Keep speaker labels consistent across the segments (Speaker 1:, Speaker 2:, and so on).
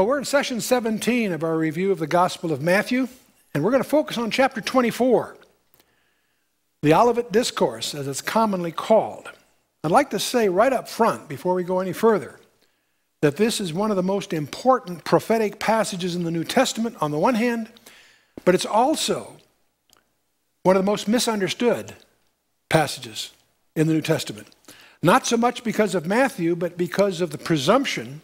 Speaker 1: Well, we're in session 17 of our review of the Gospel of Matthew, and we're going to focus on chapter 24, the Olivet Discourse, as it's commonly called. I'd like to say right up front, before we go any further, that this is one of the most important prophetic passages in the New Testament on the one hand, but it's also one of the most misunderstood passages in the New Testament. Not so much because of Matthew, but because of the presumption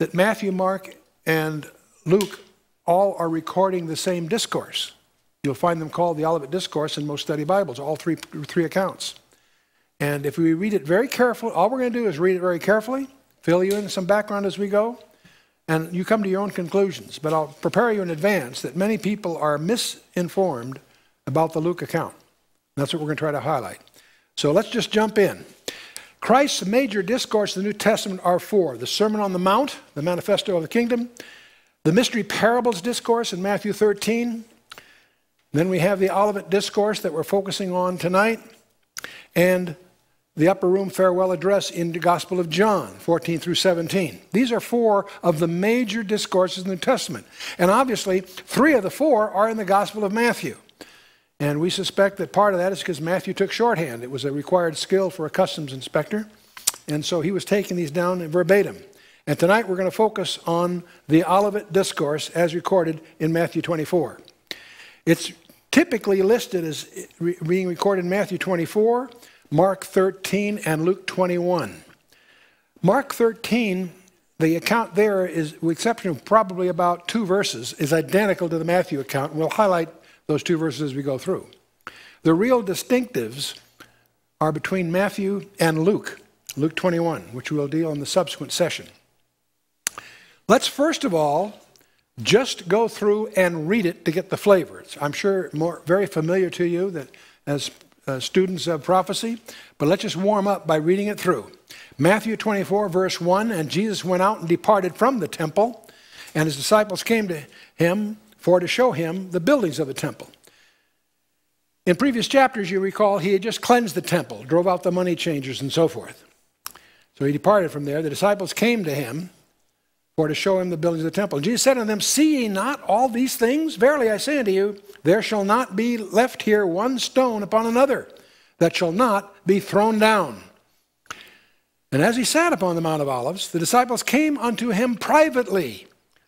Speaker 1: that Matthew, Mark, and Luke all are recording the same discourse. You'll find them called the Olivet Discourse in most study Bibles, all three, three accounts. And if we read it very carefully, all we're going to do is read it very carefully, fill you in some background as we go, and you come to your own conclusions. But I'll prepare you in advance that many people are misinformed about the Luke account. That's what we're going to try to highlight. So let's just jump in. Christ's major discourse in the New Testament are four the Sermon on the Mount, the Manifesto of the Kingdom, the Mystery Parables discourse in Matthew 13. Then we have the Olivet Discourse that we're focusing on tonight, and the Upper Room Farewell Address in the Gospel of John, 14 through 17. These are four of the major discourses in the New Testament. And obviously, three of the four are in the Gospel of Matthew. And we suspect that part of that is because Matthew took shorthand. It was a required skill for a customs inspector. And so he was taking these down verbatim. And tonight we're going to focus on the Olivet Discourse as recorded in Matthew 24. It's typically listed as being recorded in Matthew 24, Mark 13, and Luke 21. Mark 13, the account there is, with exception of probably about two verses, is identical to the Matthew account. We'll highlight those two verses as we go through. The real distinctives are between Matthew and Luke, Luke 21, which we'll deal in the subsequent session. Let's first of all just go through and read it to get the flavors. I'm sure more very familiar to you that as uh, students of prophecy, but let's just warm up by reading it through. Matthew 24, verse 1 And Jesus went out and departed from the temple, and his disciples came to him for to show him the buildings of the temple. In previous chapters, you recall, he had just cleansed the temple, drove out the money changers, and so forth. So he departed from there. The disciples came to him for to show him the buildings of the temple. And Jesus said unto them, See ye not all these things? Verily I say unto you, there shall not be left here one stone upon another that shall not be thrown down. And as he sat upon the Mount of Olives, the disciples came unto him privately,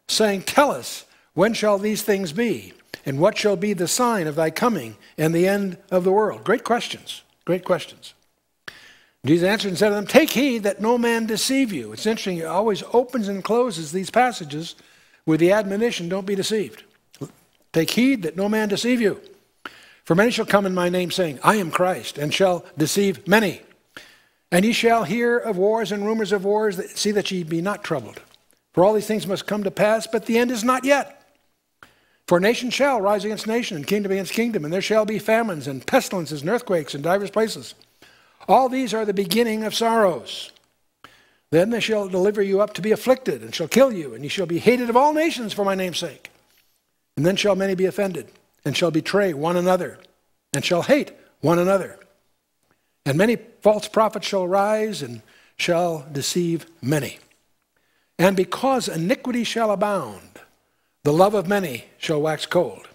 Speaker 1: saying, Tell us, when shall these things be? And what shall be the sign of thy coming and the end of the world? Great questions. Great questions. Jesus answered and said to them, Take heed that no man deceive you. It's interesting, he always opens and closes these passages with the admonition, Don't be deceived. Take heed that no man deceive you. For many shall come in my name, saying, I am Christ, and shall deceive many. And ye shall hear of wars and rumors of wars. See that ye be not troubled. For all these things must come to pass, but the end is not yet. For nation shall rise against nation, and kingdom against kingdom, and there shall be famines and pestilences and earthquakes in divers places. All these are the beginning of sorrows. Then they shall deliver you up to be afflicted, and shall kill you, and ye shall be hated of all nations for my name's sake. And then shall many be offended, and shall betray one another, and shall hate one another. And many false prophets shall rise, and shall deceive many. And because iniquity shall abound, the love of many shall wax cold.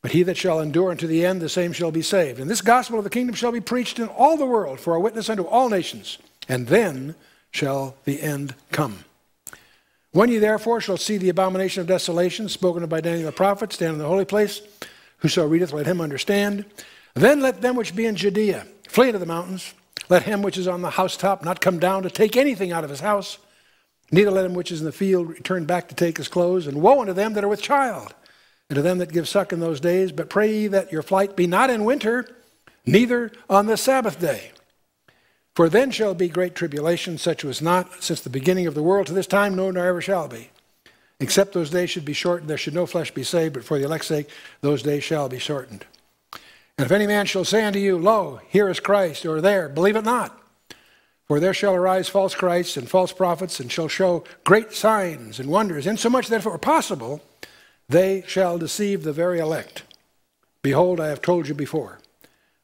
Speaker 1: But he that shall endure unto the end, the same shall be saved. And this gospel of the kingdom shall be preached in all the world for a witness unto all nations, and then shall the end come. When ye therefore shall see the abomination of desolation spoken of by Daniel the prophet stand in the holy place, whoso readeth, let him understand. Then let them which be in Judea flee into the mountains. Let him which is on the housetop not come down to take anything out of his house. Neither let him which is in the field return back to take his clothes. And woe unto them that are with child, and to them that give suck in those days. But pray ye that your flight be not in winter, neither on the Sabbath day. For then shall be great tribulation, such was not since the beginning of the world to this time, no, nor ever shall be. Except those days should be shortened, there should no flesh be saved, but for the elect's sake, those days shall be shortened. And if any man shall say unto you, Lo, here is Christ, or there, believe it not. For there shall arise false Christs and false prophets, and shall show great signs and wonders, insomuch that if it were possible, they shall deceive the very elect. Behold, I have told you before.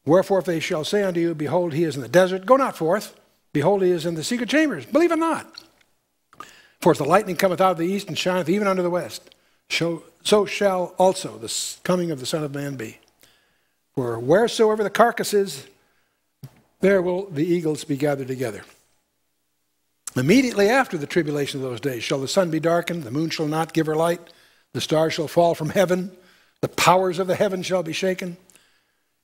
Speaker 1: Wherefore, if they shall say unto you, Behold, he is in the desert, go not forth. Behold, he is in the secret chambers. Believe it not. For as the lightning cometh out of the east and shineth even unto the west, so, so shall also the coming of the Son of Man be. For wheresoever the carcass is, there will the eagles be gathered together. Immediately after the tribulation of those days shall the sun be darkened, the moon shall not give her light, the stars shall fall from heaven, the powers of the heaven shall be shaken.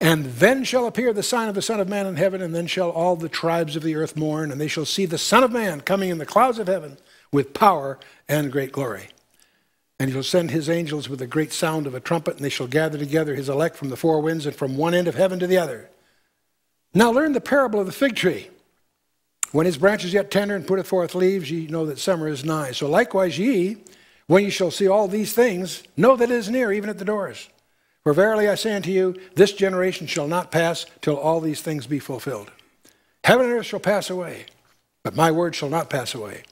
Speaker 1: And then shall appear the sign of the Son of Man in heaven, and then shall all the tribes of the earth mourn, and they shall see the Son of Man coming in the clouds of heaven with power and great glory. And he shall send his angels with a great sound of a trumpet, and they shall gather together his elect from the four winds and from one end of heaven to the other. Now learn the parable of the fig tree. When his branch is yet tender and putteth forth leaves, ye know that summer is nigh. So likewise ye, when ye shall see all these things, know that it is near, even at the doors. For verily I say unto you, this generation shall not pass till all these things be fulfilled. Heaven and earth shall pass away, but my word shall not pass away.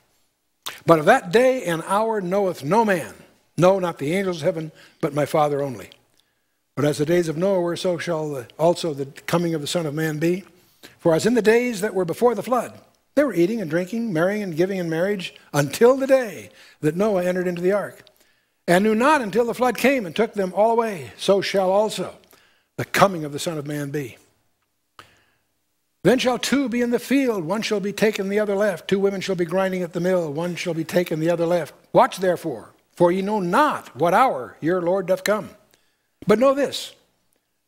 Speaker 1: But of that day and hour knoweth no man, no, not the angels of heaven, but my Father only. But as the days of Noah were, so shall also the coming of the Son of Man be. For as in the days that were before the flood, they were eating and drinking, marrying and giving in marriage, until the day that Noah entered into the ark and knew not until the flood came and took them all away. So shall also the coming of the Son of Man be. Then shall two be in the field, one shall be taken, the other left. Two women shall be grinding at the mill, one shall be taken, the other left. Watch therefore, for ye know not what hour your Lord doth come. But know this,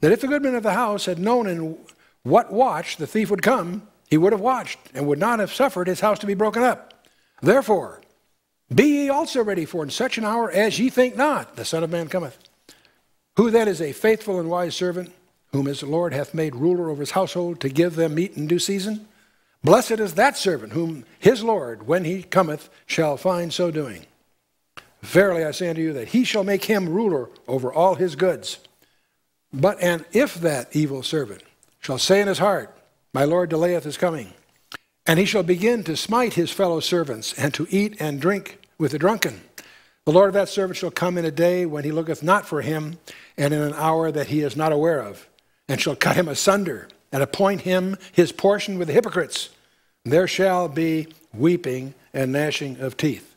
Speaker 1: that if the goodman of the house had known in what watch the thief would come, he would have watched and would not have suffered his house to be broken up. Therefore, be ye also ready, for in such an hour as ye think not, the Son of Man cometh. Who then is a faithful and wise servant, whom his Lord hath made ruler over his household, to give them meat in due season? Blessed is that servant whom his Lord, when he cometh, shall find so doing. Verily I say unto you that he shall make him ruler over all his goods. But and if that evil servant shall say in his heart, My Lord delayeth his coming, and he shall begin to smite his fellow servants, and to eat and drink with the drunken. The Lord of that servant shall come in a day when he looketh not for him, and in an hour that he is not aware of, and shall cut him asunder, and appoint him his portion with the hypocrites. There shall be weeping and gnashing of teeth.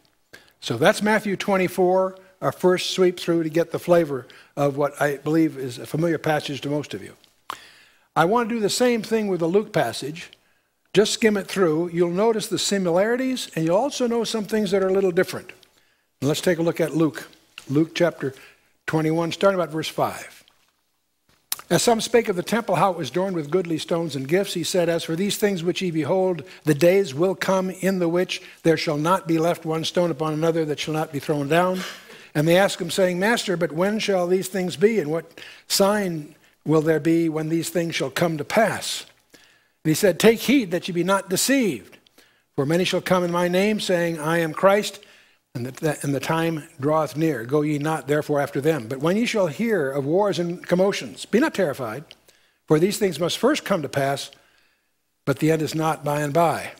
Speaker 1: So that's Matthew 24, our first sweep through to get the flavor of what I believe is a familiar passage to most of you. I want to do the same thing with the Luke passage just skim it through. You'll notice the similarities, and you'll also know some things that are a little different. Let's take a look at Luke. Luke chapter 21, starting about verse 5. As some spake of the temple, how it was adorned with goodly stones and gifts, he said, As for these things which ye behold, the days will come in the which there shall not be left one stone upon another that shall not be thrown down. And they asked him, saying, Master, but when shall these things be, and what sign will there be when these things shall come to pass? And he said, Take heed that ye be not deceived. For many shall come in my name, saying, I am Christ, and the, and the time draweth near. Go ye not therefore after them. But when ye shall hear of wars and commotions, be not terrified, for these things must first come to pass, but the end is not by and by.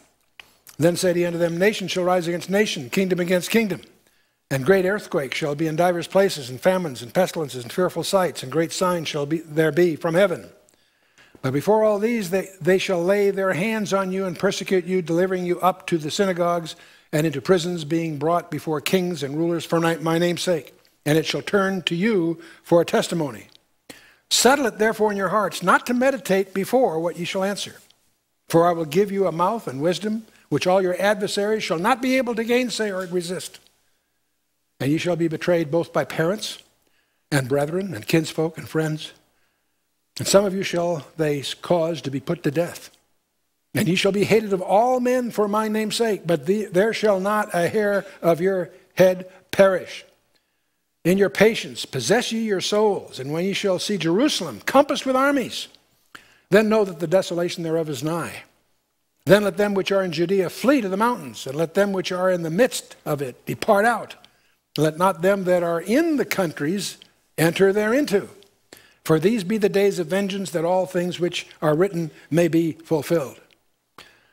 Speaker 1: Then said he unto them, Nation shall rise against nation, kingdom against kingdom. And great earthquakes shall be in divers places, and famines, and pestilences, and fearful sights, and great signs shall be, there be from heaven. But before all these, they, they shall lay their hands on you and persecute you, delivering you up to the synagogues and into prisons, being brought before kings and rulers for my name's sake. And it shall turn to you for a testimony. Settle it therefore in your hearts, not to meditate before what ye shall answer. For I will give you a mouth and wisdom, which all your adversaries shall not be able to gainsay or resist. And ye shall be betrayed both by parents and brethren and kinsfolk and friends and some of you shall they cause to be put to death. And ye shall be hated of all men for my name's sake, but the, there shall not a hair of your head perish. In your patience possess ye your souls, and when ye shall see Jerusalem compassed with armies, then know that the desolation thereof is nigh. Then let them which are in Judea flee to the mountains, and let them which are in the midst of it depart out. Let not them that are in the countries enter thereinto. For these be the days of vengeance, that all things which are written may be fulfilled.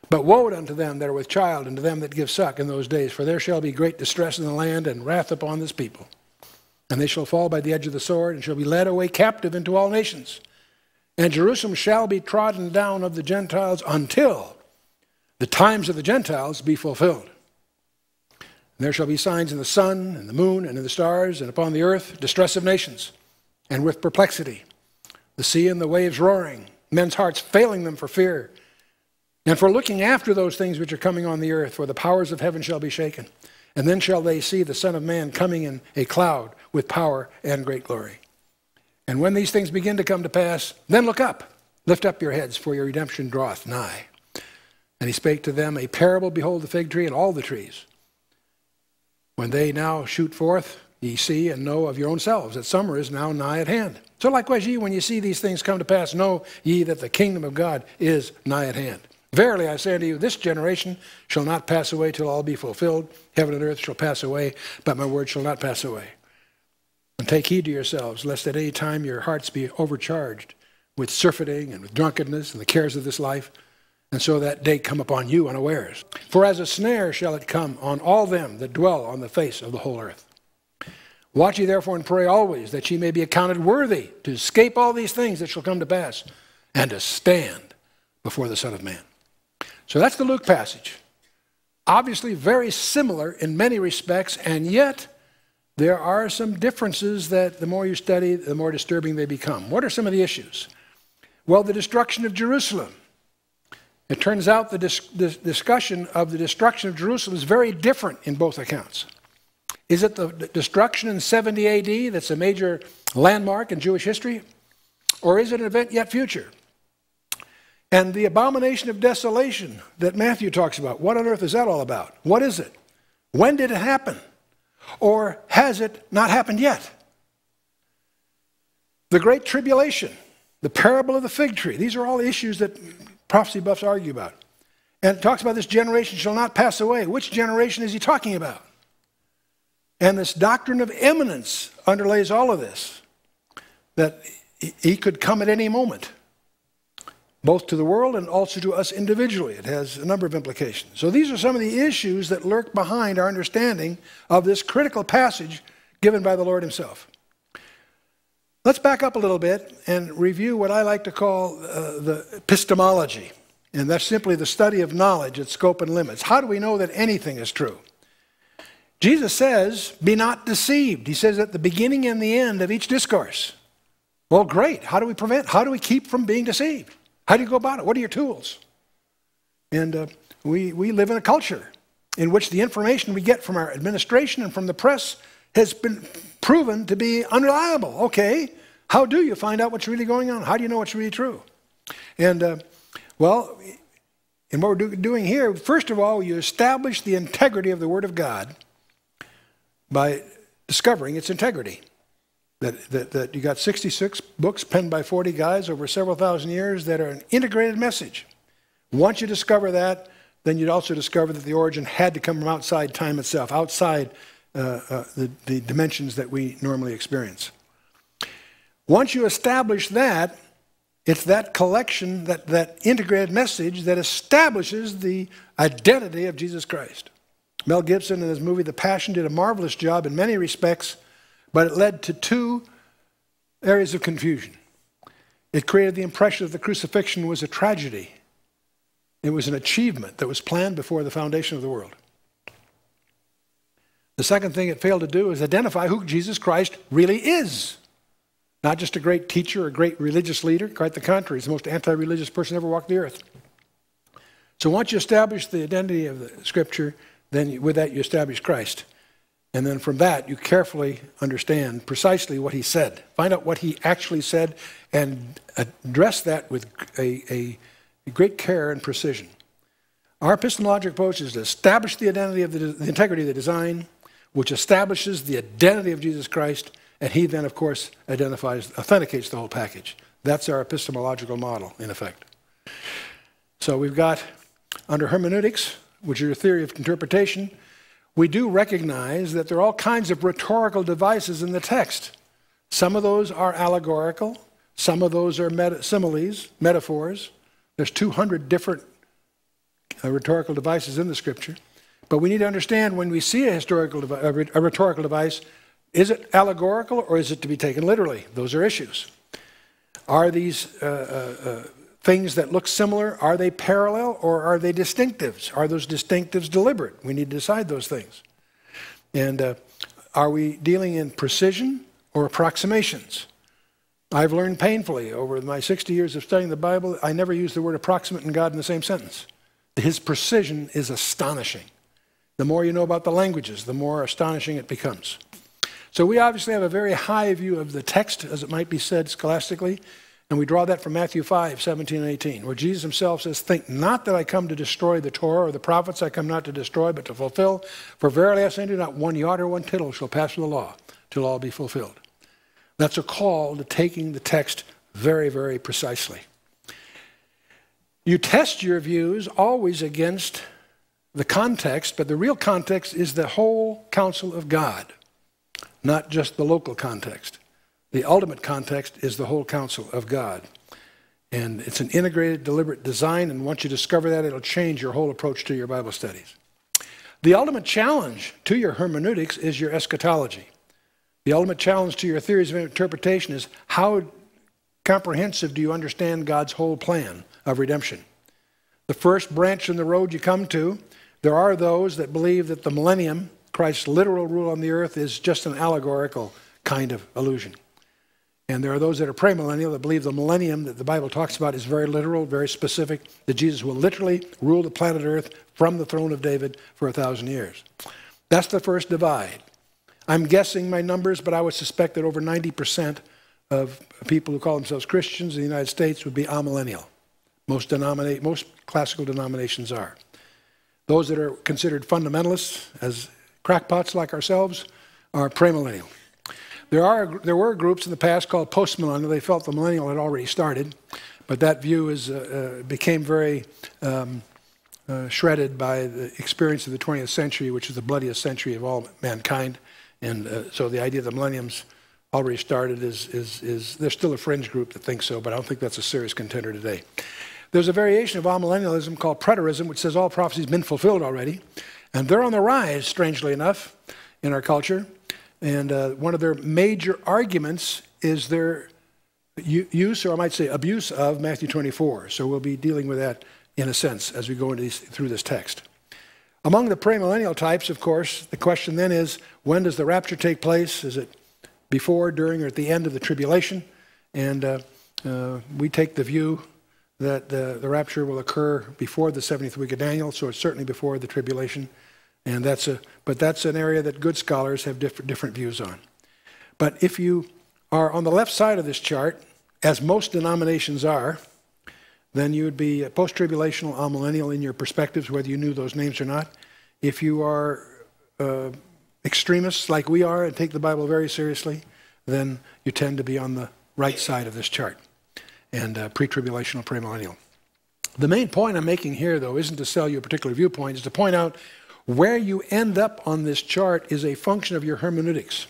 Speaker 1: But woe unto them that are with child, and to them that give suck in those days, for there shall be great distress in the land, and wrath upon this people. And they shall fall by the edge of the sword, and shall be led away captive into all nations. And Jerusalem shall be trodden down of the Gentiles until the times of the Gentiles be fulfilled. And there shall be signs in the sun, and the moon, and in the stars, and upon the earth, distress of nations, and with perplexity, the sea and the waves roaring, men's hearts failing them for fear, and for looking after those things which are coming on the earth, for the powers of heaven shall be shaken. And then shall they see the Son of Man coming in a cloud with power and great glory. And when these things begin to come to pass, then look up, lift up your heads, for your redemption draweth nigh. And he spake to them a parable Behold the fig tree and all the trees. When they now shoot forth, ye see and know of your own selves that summer is now nigh at hand. So likewise ye, when ye see these things come to pass, know ye that the kingdom of God is nigh at hand. Verily I say unto you, this generation shall not pass away till all be fulfilled. Heaven and earth shall pass away, but my word shall not pass away. And take heed to yourselves, lest at any time your hearts be overcharged with surfeiting and with drunkenness and the cares of this life, and so that day come upon you unawares. For as a snare shall it come on all them that dwell on the face of the whole earth. Watch ye therefore and pray always, that ye may be accounted worthy to escape all these things that shall come to pass, and to stand before the Son of Man. So that's the Luke passage. Obviously, very similar in many respects, and yet there are some differences that the more you study, the more disturbing they become. What are some of the issues? Well, the destruction of Jerusalem. It turns out the dis discussion of the destruction of Jerusalem is very different in both accounts. Is it the destruction in 70 AD that's a major landmark in Jewish history? Or is it an event yet future? And the abomination of desolation that Matthew talks about, what on earth is that all about? What is it? When did it happen? Or has it not happened yet? The Great Tribulation, the parable of the fig tree, these are all issues that prophecy buffs argue about. And it talks about this generation shall not pass away. Which generation is he talking about? And this doctrine of imminence underlays all of this, that he could come at any moment both to the world and also to us individually. It has a number of implications. So these are some of the issues that lurk behind our understanding of this critical passage given by the Lord Himself. Let's back up a little bit and review what I like to call uh, the epistemology. And that's simply the study of knowledge, its scope and limits. How do we know that anything is true? Jesus says, Be not deceived. He says at the beginning and the end of each discourse. Well, great. How do we prevent? How do we keep from being deceived? How do you go about it? What are your tools? And uh, we, we live in a culture in which the information we get from our administration and from the press has been proven to be unreliable. Okay, how do you find out what's really going on? How do you know what's really true? And, uh, well, in what we're do doing here, first of all, you establish the integrity of the Word of God by discovering its integrity. That, that, that you got 66 books penned by 40 guys over several thousand years that are an integrated message. Once you discover that, then you'd also discover that the origin had to come from outside time itself, outside uh, uh, the, the dimensions that we normally experience. Once you establish that, it's that collection, that, that integrated message that establishes the identity of Jesus Christ. Mel Gibson, in his movie The Passion, did a marvelous job in many respects but it led to two areas of confusion. It created the impression that the crucifixion was a tragedy. It was an achievement that was planned before the foundation of the world. The second thing it failed to do is identify who Jesus Christ really is. Not just a great teacher, a great religious leader, quite the contrary. He's the most anti religious person ever walked the earth. So once you establish the identity of the Scripture, then with that you establish Christ. And then from that, you carefully understand precisely what he said. Find out what he actually said and address that with a, a, great care and precision. Our epistemologic approach is to establish the identity of the, the integrity of the design, which establishes the identity of Jesus Christ, and he then, of course, identifies, authenticates the whole package. That's our epistemological model, in effect. So we've got, under hermeneutics, which is a theory of interpretation, we do recognize that there are all kinds of rhetorical devices in the text. Some of those are allegorical, some of those are meta similes, metaphors. There's 200 different uh, rhetorical devices in the scripture. But we need to understand when we see a historical a rhetorical device, is it allegorical or is it to be taken literally? Those are issues. Are these uh, uh, uh things that look similar, are they parallel or are they distinctives? Are those distinctives deliberate? We need to decide those things. And uh, are we dealing in precision or approximations? I've learned painfully over my 60 years of studying the Bible, I never use the word approximate and God in the same sentence. His precision is astonishing. The more you know about the languages, the more astonishing it becomes. So we obviously have a very high view of the text, as it might be said scholastically, and we draw that from Matthew 5, 17 and 18, where Jesus himself says, Think not that I come to destroy the Torah or the prophets, I come not to destroy, but to fulfill. For verily I say unto you, not one jot or one tittle shall pass from the law till all be fulfilled. That's a call to taking the text very, very precisely. You test your views always against the context, but the real context is the whole counsel of God, not just the local context. The ultimate context is the whole counsel of God. And it's an integrated, deliberate design, and once you discover that, it'll change your whole approach to your Bible studies. The ultimate challenge to your hermeneutics is your eschatology. The ultimate challenge to your theories of interpretation is how comprehensive do you understand God's whole plan of redemption? The first branch in the road you come to, there are those that believe that the millennium, Christ's literal rule on the earth, is just an allegorical kind of illusion. And there are those that are premillennial that believe the millennium that the Bible talks about is very literal, very specific, that Jesus will literally rule the planet Earth from the throne of David for a thousand years. That's the first divide. I'm guessing my numbers, but I would suspect that over 90% of people who call themselves Christians in the United States would be amillennial. Most, denominate, most classical denominations are. Those that are considered fundamentalists, as crackpots like ourselves, are premillennial. There, are, there were groups in the past called postmillennial. They felt the millennial had already started, but that view is, uh, uh, became very um, uh, shredded by the experience of the 20th century, which is the bloodiest century of all mankind. And uh, so the idea that the millennium's already started is, is, is, there's still a fringe group that thinks so, but I don't think that's a serious contender today. There's a variation of amillennialism called preterism, which says all prophecy has been fulfilled already. And they're on the rise, strangely enough, in our culture. And uh, one of their major arguments is their use, or I might say abuse, of Matthew 24. So we'll be dealing with that in a sense as we go into these, through this text. Among the premillennial types, of course, the question then is when does the rapture take place? Is it before, during, or at the end of the tribulation? And uh, uh, we take the view that the, the rapture will occur before the 70th week of Daniel, so it's certainly before the tribulation. And that's a, but that's an area that good scholars have different, different views on. But if you are on the left side of this chart, as most denominations are, then you would be post-tribulational, amillennial in your perspectives, whether you knew those names or not. If you are uh, extremists like we are and take the Bible very seriously, then you tend to be on the right side of this chart and uh, pre-tribulational, premillennial. The main point I'm making here, though, isn't to sell you a particular viewpoint, is to point out where you end up on this chart is a function of your hermeneutics.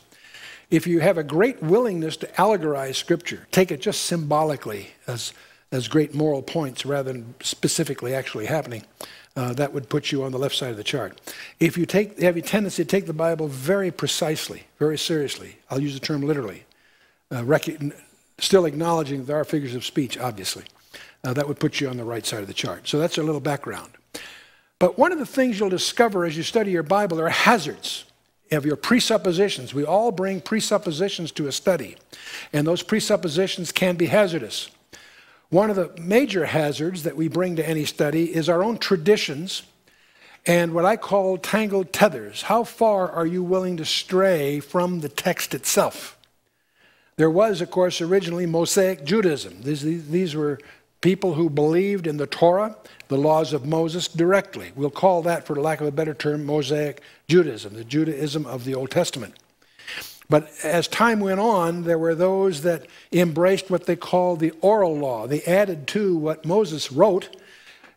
Speaker 1: If you have a great willingness to allegorize Scripture, take it just symbolically as as great moral points rather than specifically actually happening, uh, that would put you on the left side of the chart. If you take, have a tendency to take the Bible very precisely, very seriously, I'll use the term literally, uh, still acknowledging there are figures of speech, obviously, uh, that would put you on the right side of the chart. So that's a little background. But one of the things you'll discover as you study your Bible are hazards of your presuppositions. We all bring presuppositions to a study, and those presuppositions can be hazardous. One of the major hazards that we bring to any study is our own traditions and what I call tangled tethers. How far are you willing to stray from the text itself? There was, of course, originally Mosaic Judaism. These, these were people who believed in the Torah, the laws of Moses, directly. We'll call that, for lack of a better term, Mosaic Judaism, the Judaism of the Old Testament. But as time went on, there were those that embraced what they called the oral law. They added to what Moses wrote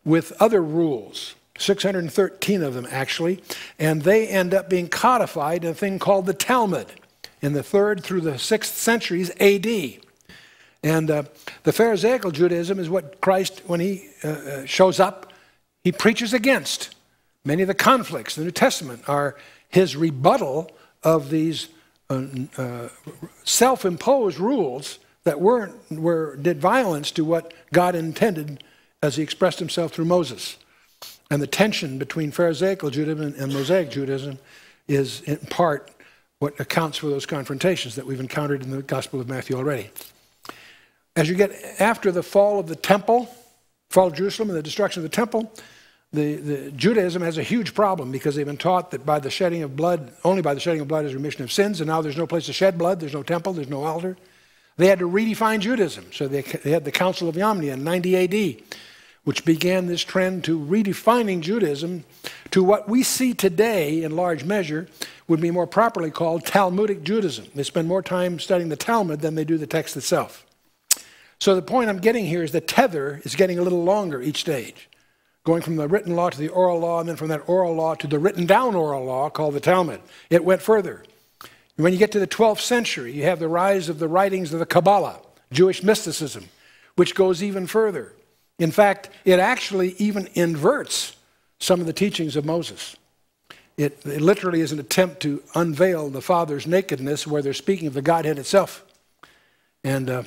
Speaker 1: with other rules, 613 of them actually, and they end up being codified in a thing called the Talmud in the third through the sixth centuries AD. And uh, the Pharisaical Judaism is what Christ, when he uh, uh, shows up, he preaches against. Many of the conflicts in the New Testament are his rebuttal of these uh, uh, self-imposed rules that weren't, were, did violence to what God intended as he expressed himself through Moses. And the tension between Pharisaical Judaism and Mosaic Judaism is in part what accounts for those confrontations that we've encountered in the Gospel of Matthew already. As you get after the fall of the temple, fall of Jerusalem and the destruction of the temple, the, the, Judaism has a huge problem because they've been taught that by the shedding of blood, only by the shedding of blood is remission of sins, and now there's no place to shed blood, there's no temple, there's no altar. They had to redefine Judaism. So they, they had the Council of Yamnia in 90 AD, which began this trend to redefining Judaism to what we see today in large measure would be more properly called Talmudic Judaism. They spend more time studying the Talmud than they do the text itself. So the point I'm getting here is the tether is getting a little longer each stage, going from the written law to the oral law, and then from that oral law to the written down oral law called the Talmud. It went further. When you get to the 12th century, you have the rise of the writings of the Kabbalah, Jewish mysticism, which goes even further. In fact, it actually even inverts some of the teachings of Moses. It, it, literally is an attempt to unveil the Father's nakedness where they're speaking of the Godhead itself. And uh,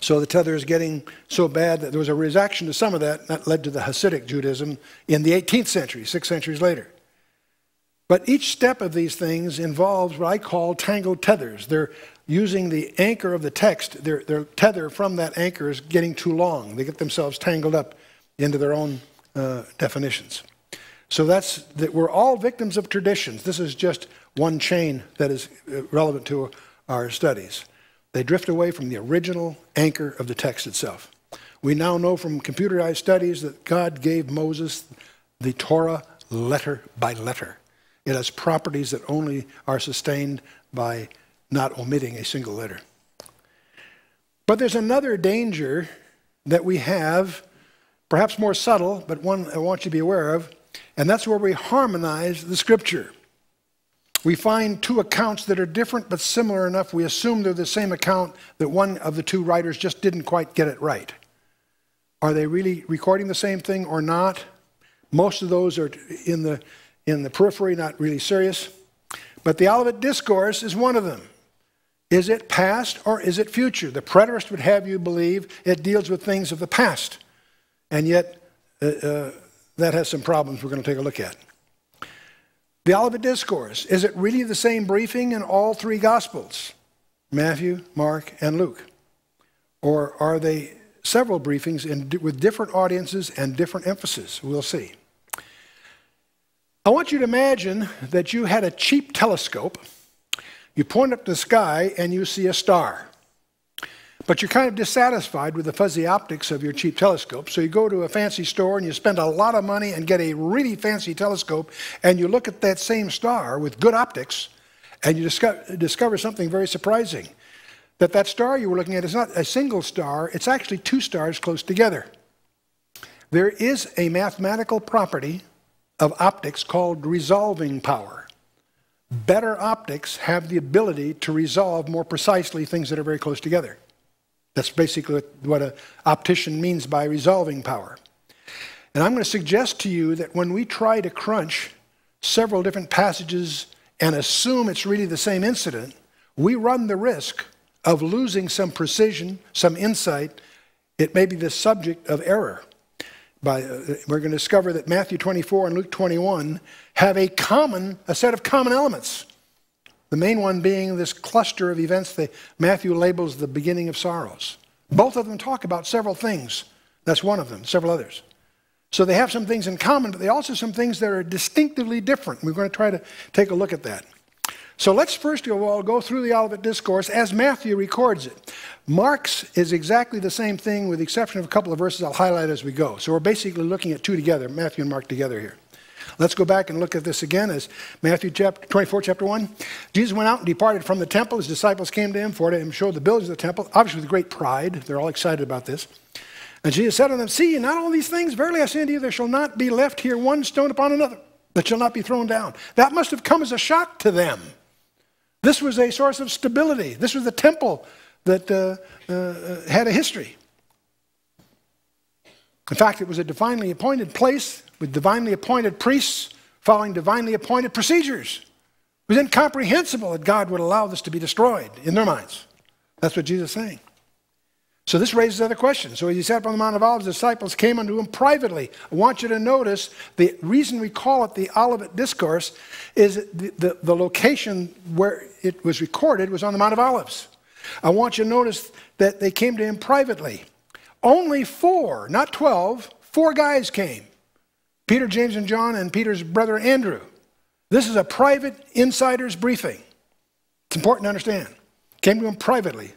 Speaker 1: so the tether is getting so bad that there was a reaction to some of that that led to the Hasidic Judaism in the 18th century, six centuries later. But each step of these things involves what I call tangled tethers. They're using the anchor of the text, their, their tether from that anchor is getting too long. They get themselves tangled up into their own uh, definitions. So that's that we're all victims of traditions. This is just one chain that is uh, relevant to our studies. They drift away from the original anchor of the text itself. We now know from computerized studies that God gave Moses the Torah letter by letter. It has properties that only are sustained by not omitting a single letter. But there's another danger that we have, perhaps more subtle, but one I want you to be aware of, and that's where we harmonize the scripture. We find two accounts that are different but similar enough, we assume they're the same account that one of the two writers just didn't quite get it right. Are they really recording the same thing or not? Most of those are in the, in the periphery, not really serious. But the Olivet Discourse is one of them. Is it past or is it future? The preterist would have you believe it deals with things of the past. And yet, uh, uh, that has some problems we're going to take a look at. The Olivet Discourse, is it really the same briefing in all three Gospels? Matthew, Mark, and Luke? Or are they several briefings in, with different audiences and different emphasis? We'll see. I want you to imagine that you had a cheap telescope, you point up the sky, and you see a star. But you're kind of dissatisfied with the fuzzy optics of your cheap telescope. So you go to a fancy store and you spend a lot of money and get a really fancy telescope, and you look at that same star with good optics, and you discover, discover something very surprising. That that star you were looking at is not a single star, it's actually two stars close together. There is a mathematical property of optics called resolving power. Better optics have the ability to resolve more precisely things that are very close together. That's basically what an optician means by resolving power. And I'm going to suggest to you that when we try to crunch several different passages and assume it's really the same incident, we run the risk of losing some precision, some insight. It may be the subject of error. By, uh, we're going to discover that Matthew 24 and Luke 21 have a common, a set of common elements. The main one being this cluster of events that Matthew labels the beginning of sorrows. Both of them talk about several things. That's one of them, several others. So they have some things in common, but they also some things that are distinctively different. We're going to try to take a look at that. So let's first of all go through the Olivet Discourse as Matthew records it. Mark's is exactly the same thing with the exception of a couple of verses I'll highlight as we go. So we're basically looking at two together, Matthew and Mark together here. Let's go back and look at this again as Matthew chapter 24, chapter 1. Jesus went out and departed from the temple. His disciples came to him for to him showed the buildings of the temple, obviously with great pride. They're all excited about this. And Jesus said to them, See not all these things? Verily I say unto you, there shall not be left here one stone upon another that shall not be thrown down. That must have come as a shock to them. This was a source of stability. This was the temple that uh, uh, had a history. In fact, it was a divinely appointed place with divinely appointed priests following divinely appointed procedures. It was incomprehensible that God would allow this to be destroyed in their minds. That's what Jesus is saying. So this raises other questions. So as he sat up on the Mount of Olives, the disciples came unto him privately. I want you to notice the reason we call it the Olivet Discourse is the, the, the location where it was recorded was on the Mount of Olives. I want you to notice that they came to him privately. Only four, not 12, four guys came Peter, James, and John, and Peter's brother Andrew. This is a private insider's briefing. It's important to understand. Came to him privately,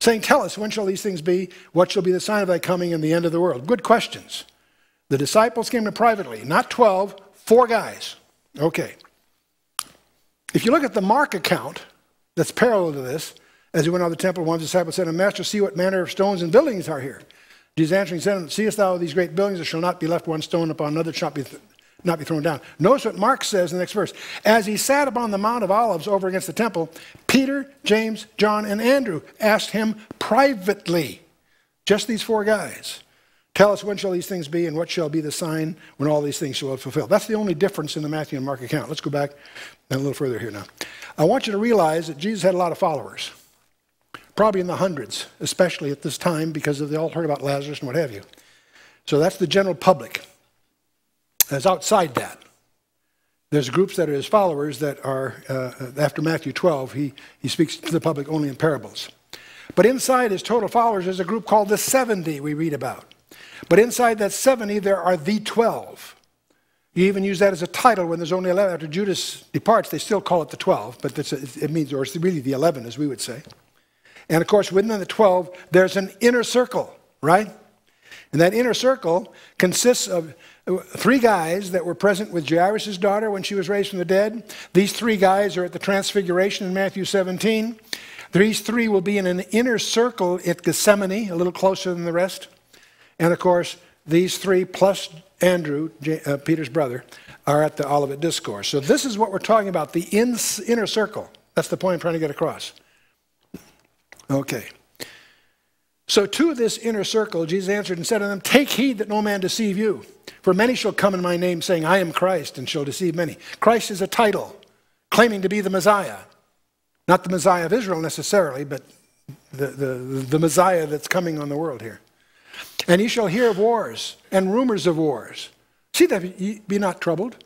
Speaker 1: saying, Tell us, when shall these things be? What shall be the sign of thy coming and the end of the world? Good questions. The disciples came to privately, not 12, four guys. Okay. If you look at the Mark account that's parallel to this, as he went out of the temple, one of the disciples said, Master, see what manner of stones and buildings are here. Jesus answering said, Seest thou these great buildings? There shall not be left one stone upon another, shall be, not be thrown down. Notice what Mark says in the next verse. As he sat upon the Mount of Olives over against the temple, Peter, James, John, and Andrew asked him privately, just these four guys, Tell us when shall these things be, and what shall be the sign when all these things shall be fulfilled. That's the only difference in the Matthew and Mark account. Let's go back a little further here now. I want you to realize that Jesus had a lot of followers probably in the hundreds, especially at this time because they all heard about Lazarus and what have you. So that's the general public. As outside that, there's groups that are his followers that are, uh, after Matthew 12, he, he speaks to the public only in parables. But inside his total followers, there's a group called the 70 we read about. But inside that 70, there are the 12. You even use that as a title when there's only 11. After Judas departs, they still call it the 12, but it means, or it's really the 11, as we would say. And of course, within the 12, there's an inner circle, right? And that inner circle consists of three guys that were present with Jairus' daughter when she was raised from the dead. These three guys are at the transfiguration in Matthew 17. These three will be in an inner circle at Gethsemane, a little closer than the rest. And of course, these three plus Andrew, uh, Peter's brother, are at the Olivet Discourse. So this is what we're talking about the inner circle. That's the point I'm trying to get across. Okay. So to this inner circle, Jesus answered and said to them, Take heed that no man deceive you. For many shall come in my name, saying, I am Christ, and shall deceive many. Christ is a title, claiming to be the Messiah. Not the Messiah of Israel necessarily, but the, the, the Messiah that's coming on the world here. And ye shall hear of wars and rumors of wars. See that ye be not troubled.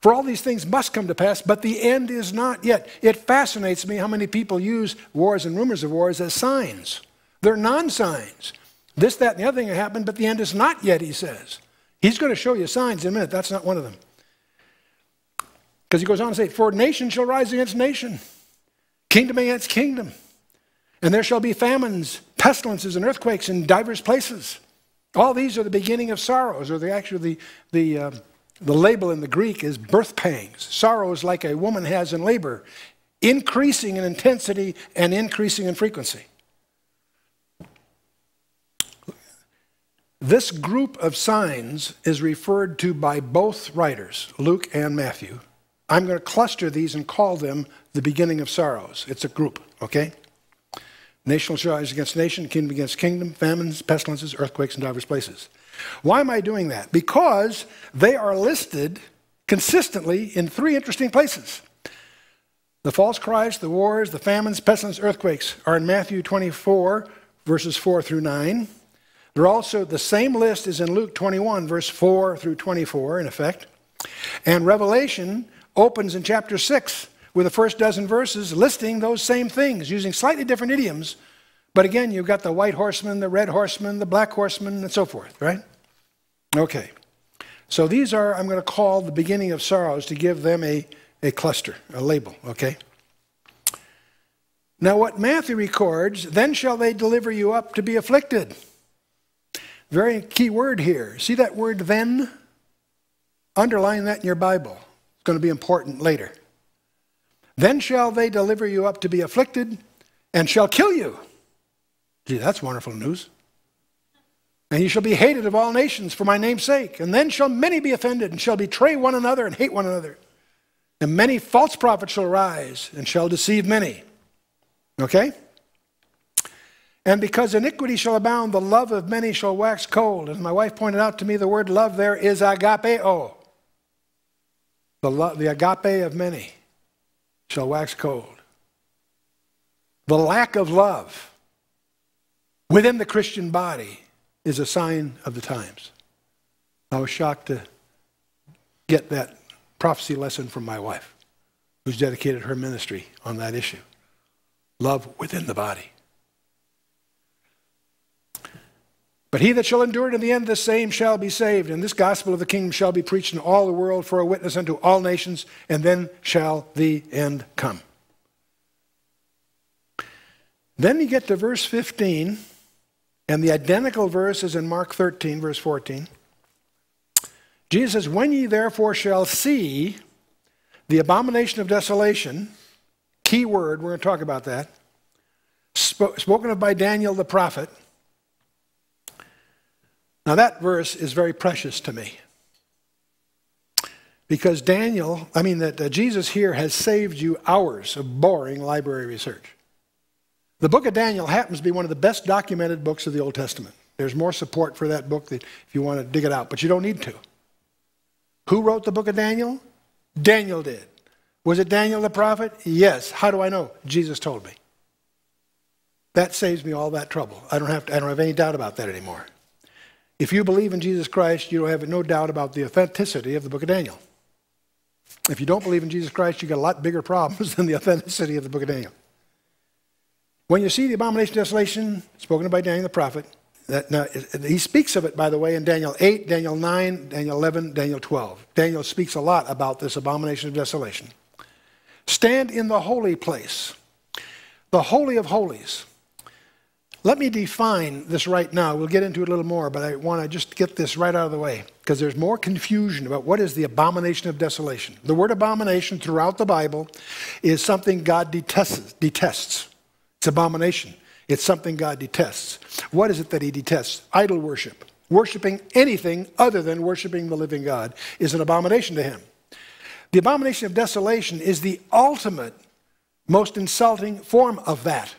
Speaker 1: For all these things must come to pass, but the end is not yet. It fascinates me how many people use wars and rumors of wars as signs. They're non signs. This, that, and the other thing happened, but the end is not yet, he says. He's going to show you signs in a minute. That's not one of them. Because he goes on to say, For nation shall rise against nation, kingdom against kingdom. And there shall be famines, pestilences, and earthquakes in divers places. All these are the beginning of sorrows, or the actually the, the uh, the label in the Greek is birth pangs. Sorrow is like a woman has in labor, increasing in intensity and increasing in frequency. This group of signs is referred to by both writers, Luke and Matthew. I'm going to cluster these and call them the beginning of sorrows. It's a group, okay? Nation shall rise against nation, kingdom against kingdom, famines, pestilences, earthquakes in divers places. Why am I doing that? Because they are listed consistently in three interesting places. The false Christ, the wars, the famines, pestilence, earthquakes are in Matthew 24, verses 4 through 9. They're also, the same list is in Luke 21, verse 4 through 24, in effect. And Revelation opens in chapter 6 with the first dozen verses listing those same things using slightly different idioms. But again, you've got the white horseman, the red horseman, the black horseman, and so forth, right? Okay. So these are, I'm going to call the beginning of sorrows to give them a, a cluster, a label, okay? Now, what Matthew records, then shall they deliver you up to be afflicted. Very key word here. See that word then? Underline that in your Bible. It's going to be important later. Then shall they deliver you up to be afflicted and shall kill you. Gee, that's wonderful news. And you shall be hated of all nations for my name's sake. And then shall many be offended and shall betray one another and hate one another. And many false prophets shall rise and shall deceive many. Okay? And because iniquity shall abound, the love of many shall wax cold. As my wife pointed out to me, the word love there is agapeo. The, lo- the agape of many shall wax cold. The lack of love within the Christian body is a sign of the times. I was shocked to get that prophecy lesson from my wife, who's dedicated her ministry on that issue love within the body. But he that shall endure to the end, the same shall be saved. And this gospel of the kingdom shall be preached in all the world for a witness unto all nations, and then shall the end come. Then you get to verse 15, and the identical verse is in Mark 13, verse 14. Jesus says, When ye therefore shall see the abomination of desolation, key word, we're going to talk about that, spoken of by Daniel the prophet now, that verse is very precious to me. Because Daniel, I mean, that Jesus here has saved you hours of boring library research. The book of Daniel happens to be one of the best documented books of the Old Testament. There's more support for that book if you want to dig it out, but you don't need to. Who wrote the book of Daniel? Daniel did. Was it Daniel the prophet? Yes. How do I know? Jesus told me. That saves me all that trouble. I don't have, to, I don't have any doubt about that anymore. If you believe in Jesus Christ, you have no doubt about the authenticity of the book of Daniel. If you don't believe in Jesus Christ, you've got a lot bigger problems than the authenticity of the book of Daniel. When you see the abomination of desolation spoken of by Daniel the prophet, that, now, he speaks of it, by the way, in Daniel 8, Daniel 9, Daniel 11, Daniel 12. Daniel speaks a lot about this abomination of desolation. Stand in the holy place, the holy of holies. Let me define this right now. We'll get into it a little more, but I want to just get this right out of the way because there's more confusion about what is the abomination of desolation. The word abomination throughout the Bible is something God detests. detests. It's abomination. It's something God detests. What is it that he detests? Idol worship. Worshipping anything other than worshiping the living God is an abomination to him. The abomination of desolation is the ultimate, most insulting form of that.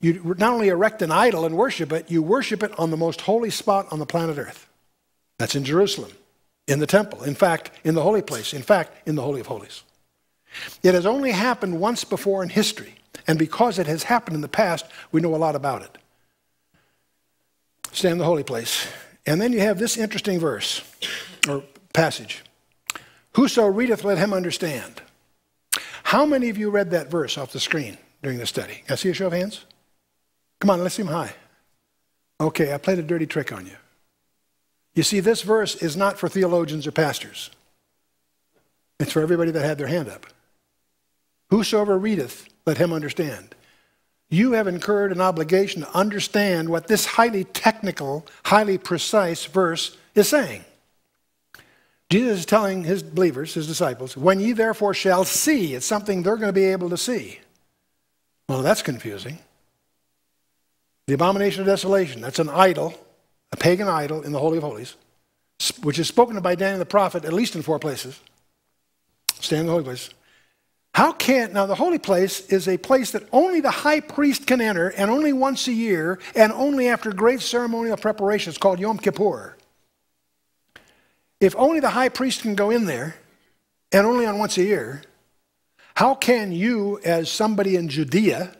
Speaker 1: You not only erect an idol and worship it, you worship it on the most holy spot on the planet Earth. That's in Jerusalem, in the temple, in fact, in the holy place, in fact, in the Holy of Holies. It has only happened once before in history, and because it has happened in the past, we know a lot about it. Stand in the holy place. And then you have this interesting verse, or passage. Whoso readeth, let him understand. How many of you read that verse off the screen during the study? Can I see a show of hands? Come on, let's see him high. Okay, I played a dirty trick on you. You see, this verse is not for theologians or pastors. It's for everybody that had their hand up. Whosoever readeth, let him understand. You have incurred an obligation to understand what this highly technical, highly precise verse is saying. Jesus is telling his believers, his disciples, when ye therefore shall see, it's something they're going to be able to see. Well, that's confusing. The abomination of desolation, that's an idol, a pagan idol in the Holy of Holies, which is spoken of by Daniel the prophet at least in four places. Stand in the holy place. How can, now the holy place is a place that only the high priest can enter and only once a year and only after great ceremonial preparations called Yom Kippur. If only the high priest can go in there and only on once a year, how can you, as somebody in Judea,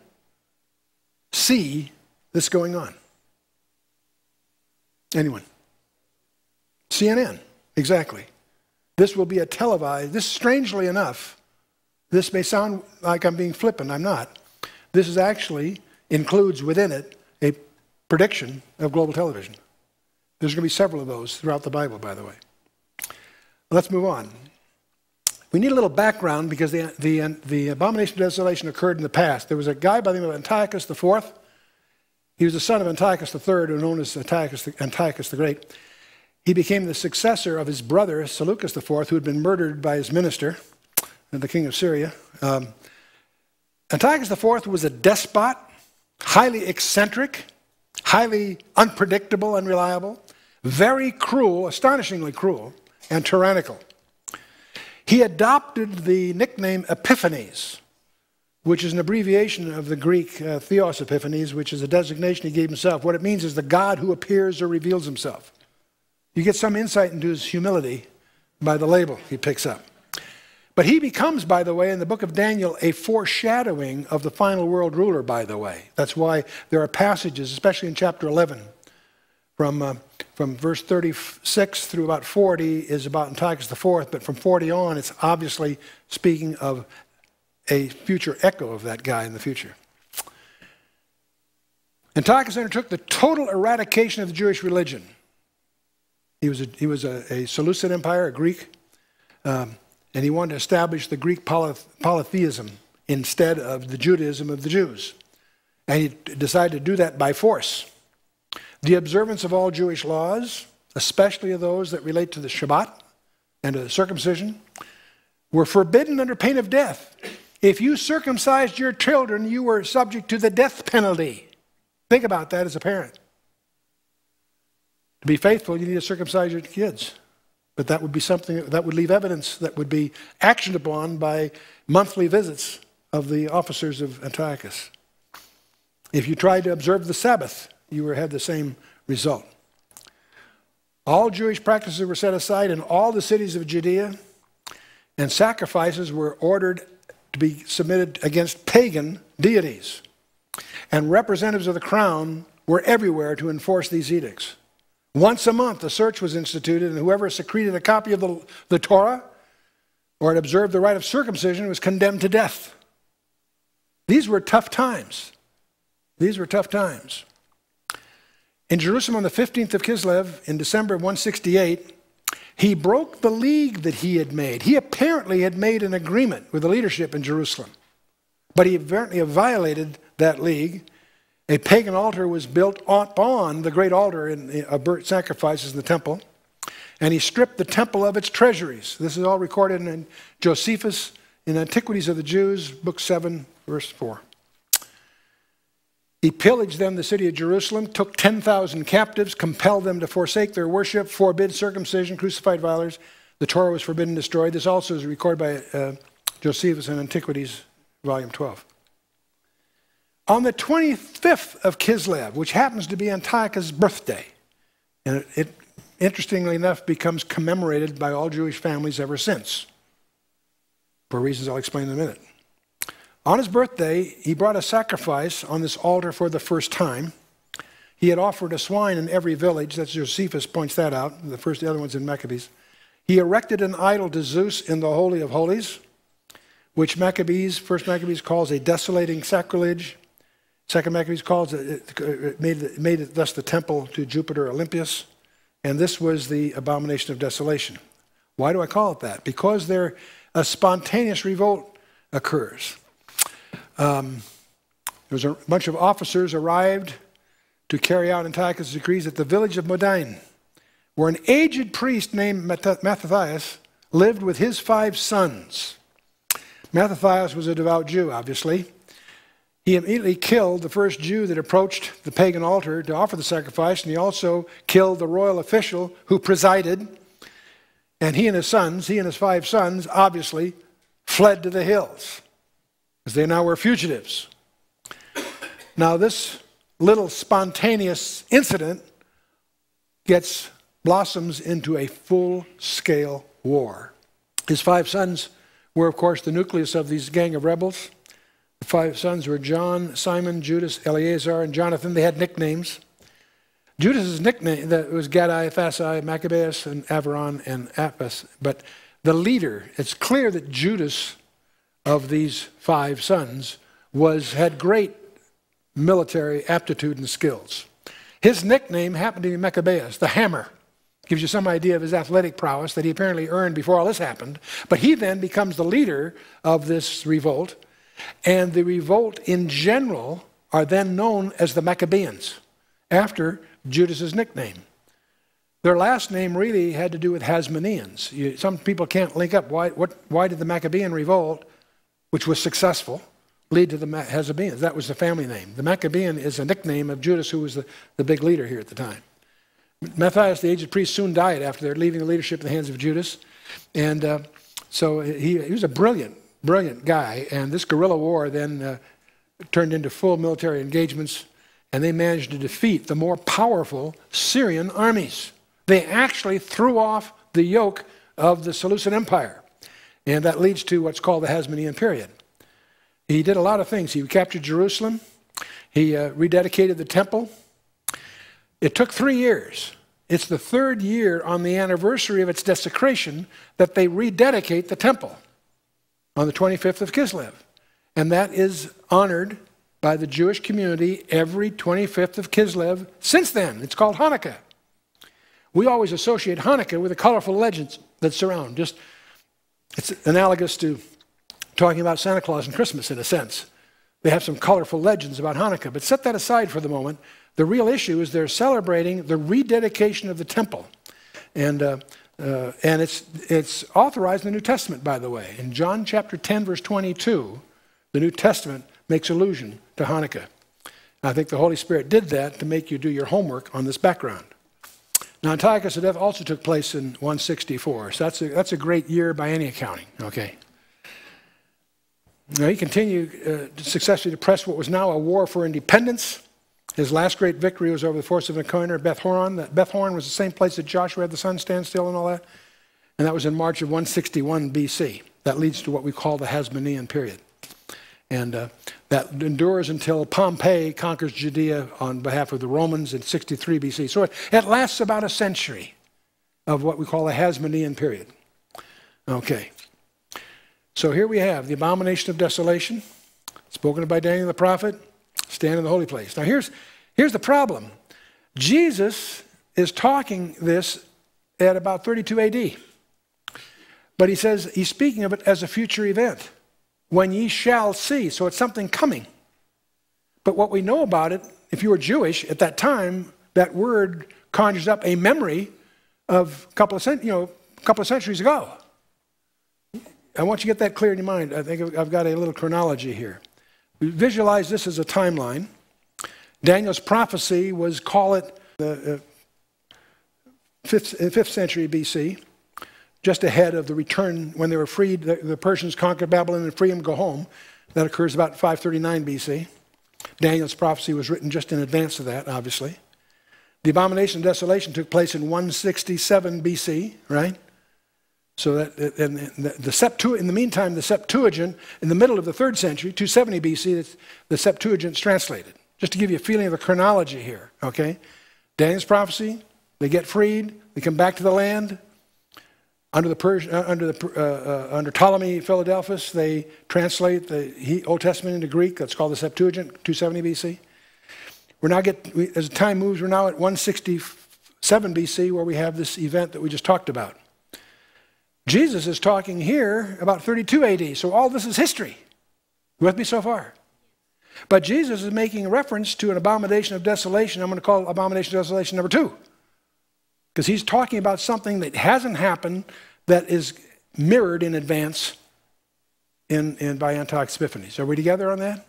Speaker 1: see this going on? Anyone? CNN, exactly. This will be a televised, this strangely enough, this may sound like I'm being flippant, I'm not. This is actually includes within it a prediction of global television. There's going to be several of those throughout the Bible, by the way. Let's move on. We need a little background because the, the, the abomination of desolation occurred in the past. There was a guy by the name of Antiochus IV he was the son of Antiochus III, who was known as Antiochus Antiochus the Great. He became the successor of his brother, Seleucus IV, who had been murdered by his minister, the king of Syria. Um, Antiochus IV was a despot, highly eccentric, highly unpredictable, unreliable, very cruel, astonishingly cruel, and tyrannical. He adopted the nickname Epiphanes, which is an abbreviation of the Greek uh, Theos Epiphanes, which is a designation he gave himself. What it means is the God who appears or reveals himself. You get some insight into his humility by the label he picks up. But he becomes, by the way, in the book of Daniel, a foreshadowing of the final world ruler, by the way. That's why there are passages, especially in chapter 11, from, uh, from verse 36 through about 40 is about Antiochus IV, but from 40 on, it's obviously speaking of a future echo of that guy in the future. Antiochus undertook the total eradication of the Jewish religion. He was a, he was a, a Seleucid empire, a Greek, um, and he wanted to establish the Greek polytheism instead of the Judaism of the Jews. And he decided to do that by force. The observance of all Jewish laws, especially of those that relate to the Shabbat and to the circumcision, were forbidden under pain of death. If you circumcised your children, you were subject to the death penalty. Think about that as a parent. To be faithful, you need to circumcise your kids. But that would be something that would leave evidence that would be actioned upon by monthly visits of the officers of Antiochus. If you tried to observe the Sabbath, you had the same result. All Jewish practices were set aside in all the cities of Judea, and sacrifices were ordered to be submitted against pagan deities. And representatives of the crown were everywhere to enforce these edicts. Once a month, a search was instituted, and whoever secreted a copy of the, the Torah or had observed the rite of circumcision was condemned to death. These were tough times. These were tough times. In Jerusalem on the 15th of Kislev in December of 168, he broke the league that he had made. He apparently had made an agreement with the leadership in Jerusalem, but he apparently violated that league. A pagan altar was built upon the great altar in, of burnt sacrifices in the temple, and he stripped the temple of its treasuries. This is all recorded in Josephus in Antiquities of the Jews, book 7, verse 4. He pillaged them, the city of Jerusalem, took 10,000 captives, compelled them to forsake their worship, forbid circumcision, crucified violers. The Torah was forbidden, destroyed. This also is recorded by uh, Josephus in Antiquities, volume 12. On the 25th of Kislev, which happens to be Antiochus' birthday, and it, it interestingly enough becomes commemorated by all Jewish families ever since, for reasons I'll explain in a minute. On his birthday, he brought a sacrifice on this altar for the first time. He had offered a swine in every village. That's Josephus points that out. The first, the other one's in Maccabees. He erected an idol to Zeus in the Holy of Holies, which Maccabees, first Maccabees calls a desolating sacrilege. Second Maccabees calls it, it made, it made it thus the temple to Jupiter Olympius. And this was the abomination of desolation. Why do I call it that? Because there a spontaneous revolt occurs. Um, there was a bunch of officers arrived to carry out Antiochus' decrees at the village of Modine, where an aged priest named Mattathias lived with his five sons. Mattathias was a devout Jew, obviously. He immediately killed the first Jew that approached the pagan altar to offer the sacrifice, and he also killed the royal official who presided. And he and his sons, he and his five sons, obviously fled to the hills because they now were fugitives. Now, this little spontaneous incident gets blossoms into a full scale war. His five sons were, of course, the nucleus of these gang of rebels. Five sons were John, Simon, Judas, Eleazar, and Jonathan. They had nicknames. Judas's nickname that was Gadai, Thasai, Maccabeus, and Avaran, and Apphus. But the leader, it's clear that Judas of these five sons was, had great military aptitude and skills. His nickname happened to be Maccabeus, the hammer. Gives you some idea of his athletic prowess that he apparently earned before all this happened. But he then becomes the leader of this revolt, and the revolt in general are then known as the Maccabeans, after Judas's nickname. Their last name really had to do with Hasmoneans. You, some people can't link up. Why, what, why did the Maccabean revolt which was successful, lead to the Hasmoneans. That was the family name. The Maccabean is a nickname of Judas, who was the, the big leader here at the time. Matthias, the aged priest, soon died after their leaving the leadership in the hands of Judas. And uh, so he, he, was a brilliant, brilliant guy. And this guerrilla war then uh, turned into full military engagements, and they managed to defeat the more powerful Syrian armies. They actually threw off the yoke of the Seleucid Empire. And that leads to what's called the Hasmonean period. He did a lot of things. He captured Jerusalem, he uh, rededicated the temple. It took three years. It's the third year on the anniversary of its desecration that they rededicate the temple on the 25th of Kislev. And that is honored by the Jewish community every 25th of Kislev since then. It's called Hanukkah. We always associate Hanukkah with the colorful legends that surround. Just it's analogous to talking about Santa Claus and Christmas in a sense. They have some colorful legends about Hanukkah, but set that aside for the moment. The real issue is they're celebrating the rededication of the temple. And, uh, uh, and it's, it's authorized in the New Testament, by the way. In John chapter 10, verse 22, the New Testament makes allusion to Hanukkah. I think the Holy Spirit did that to make you do your homework on this background. Now, Antiochus' death also took place in 164, so that's a, that's a great year by any accounting, okay? Now, he continued uh, successfully to press what was now a war for independence. His last great victory was over the force of Nicanor, Beth Horon. Beth Horon was the same place that Joshua had the sun stand still and all that. And that was in March of 161 BC. That leads to what we call the Hasmonean period. And uh, that endures until Pompey conquers Judea on behalf of the Romans in 63 BC. So it, it lasts about a century of what we call the Hasmonean period. Okay. So here we have the abomination of desolation, spoken by Daniel the prophet, stand in the holy place. Now here's, here's the problem. Jesus is talking this at about 32 AD. But he says he's speaking of it as a future event, when ye shall see. So it's something coming. But what we know about it, if you were Jewish at that time, that word conjures up a memory of a couple of, you know, a couple of centuries ago. I want you to get that clear in your mind. I think I've got a little chronology here. Visualize this as a timeline. Daniel's prophecy was, call it the uh, fifth, uh, fifth century BC, just ahead of the return when they were freed. The, the Persians conquered Babylon and free them go home. That occurs about 539 BC. Daniel's prophecy was written just in advance of that, obviously. The abomination of desolation took place in 167 BC, right? So that and the, Septu, in the meantime, the Septuagint in the middle of the third century, 270 BC, the Septuagint's translated. Just to give you a feeling of the chronology here, okay? Daniel's prophecy, they get freed, they come back to the land. Under the Persian, uh, under the uh, uh, under Ptolemy Philadelphus, they translate the Old Testament into Greek. That's called the Septuagint, 270 BC. We're now get we, as time moves, we're now at 167 BC, where we have this event that we just talked about. Jesus is talking here about 32 AD, so all this is history. With me so far? But Jesus is making reference to an abomination of desolation. I'm going to call abomination of desolation number two. Because he's talking about something that hasn't happened that is mirrored in advance in, in by Antiochus Epiphanes. Are we together on that?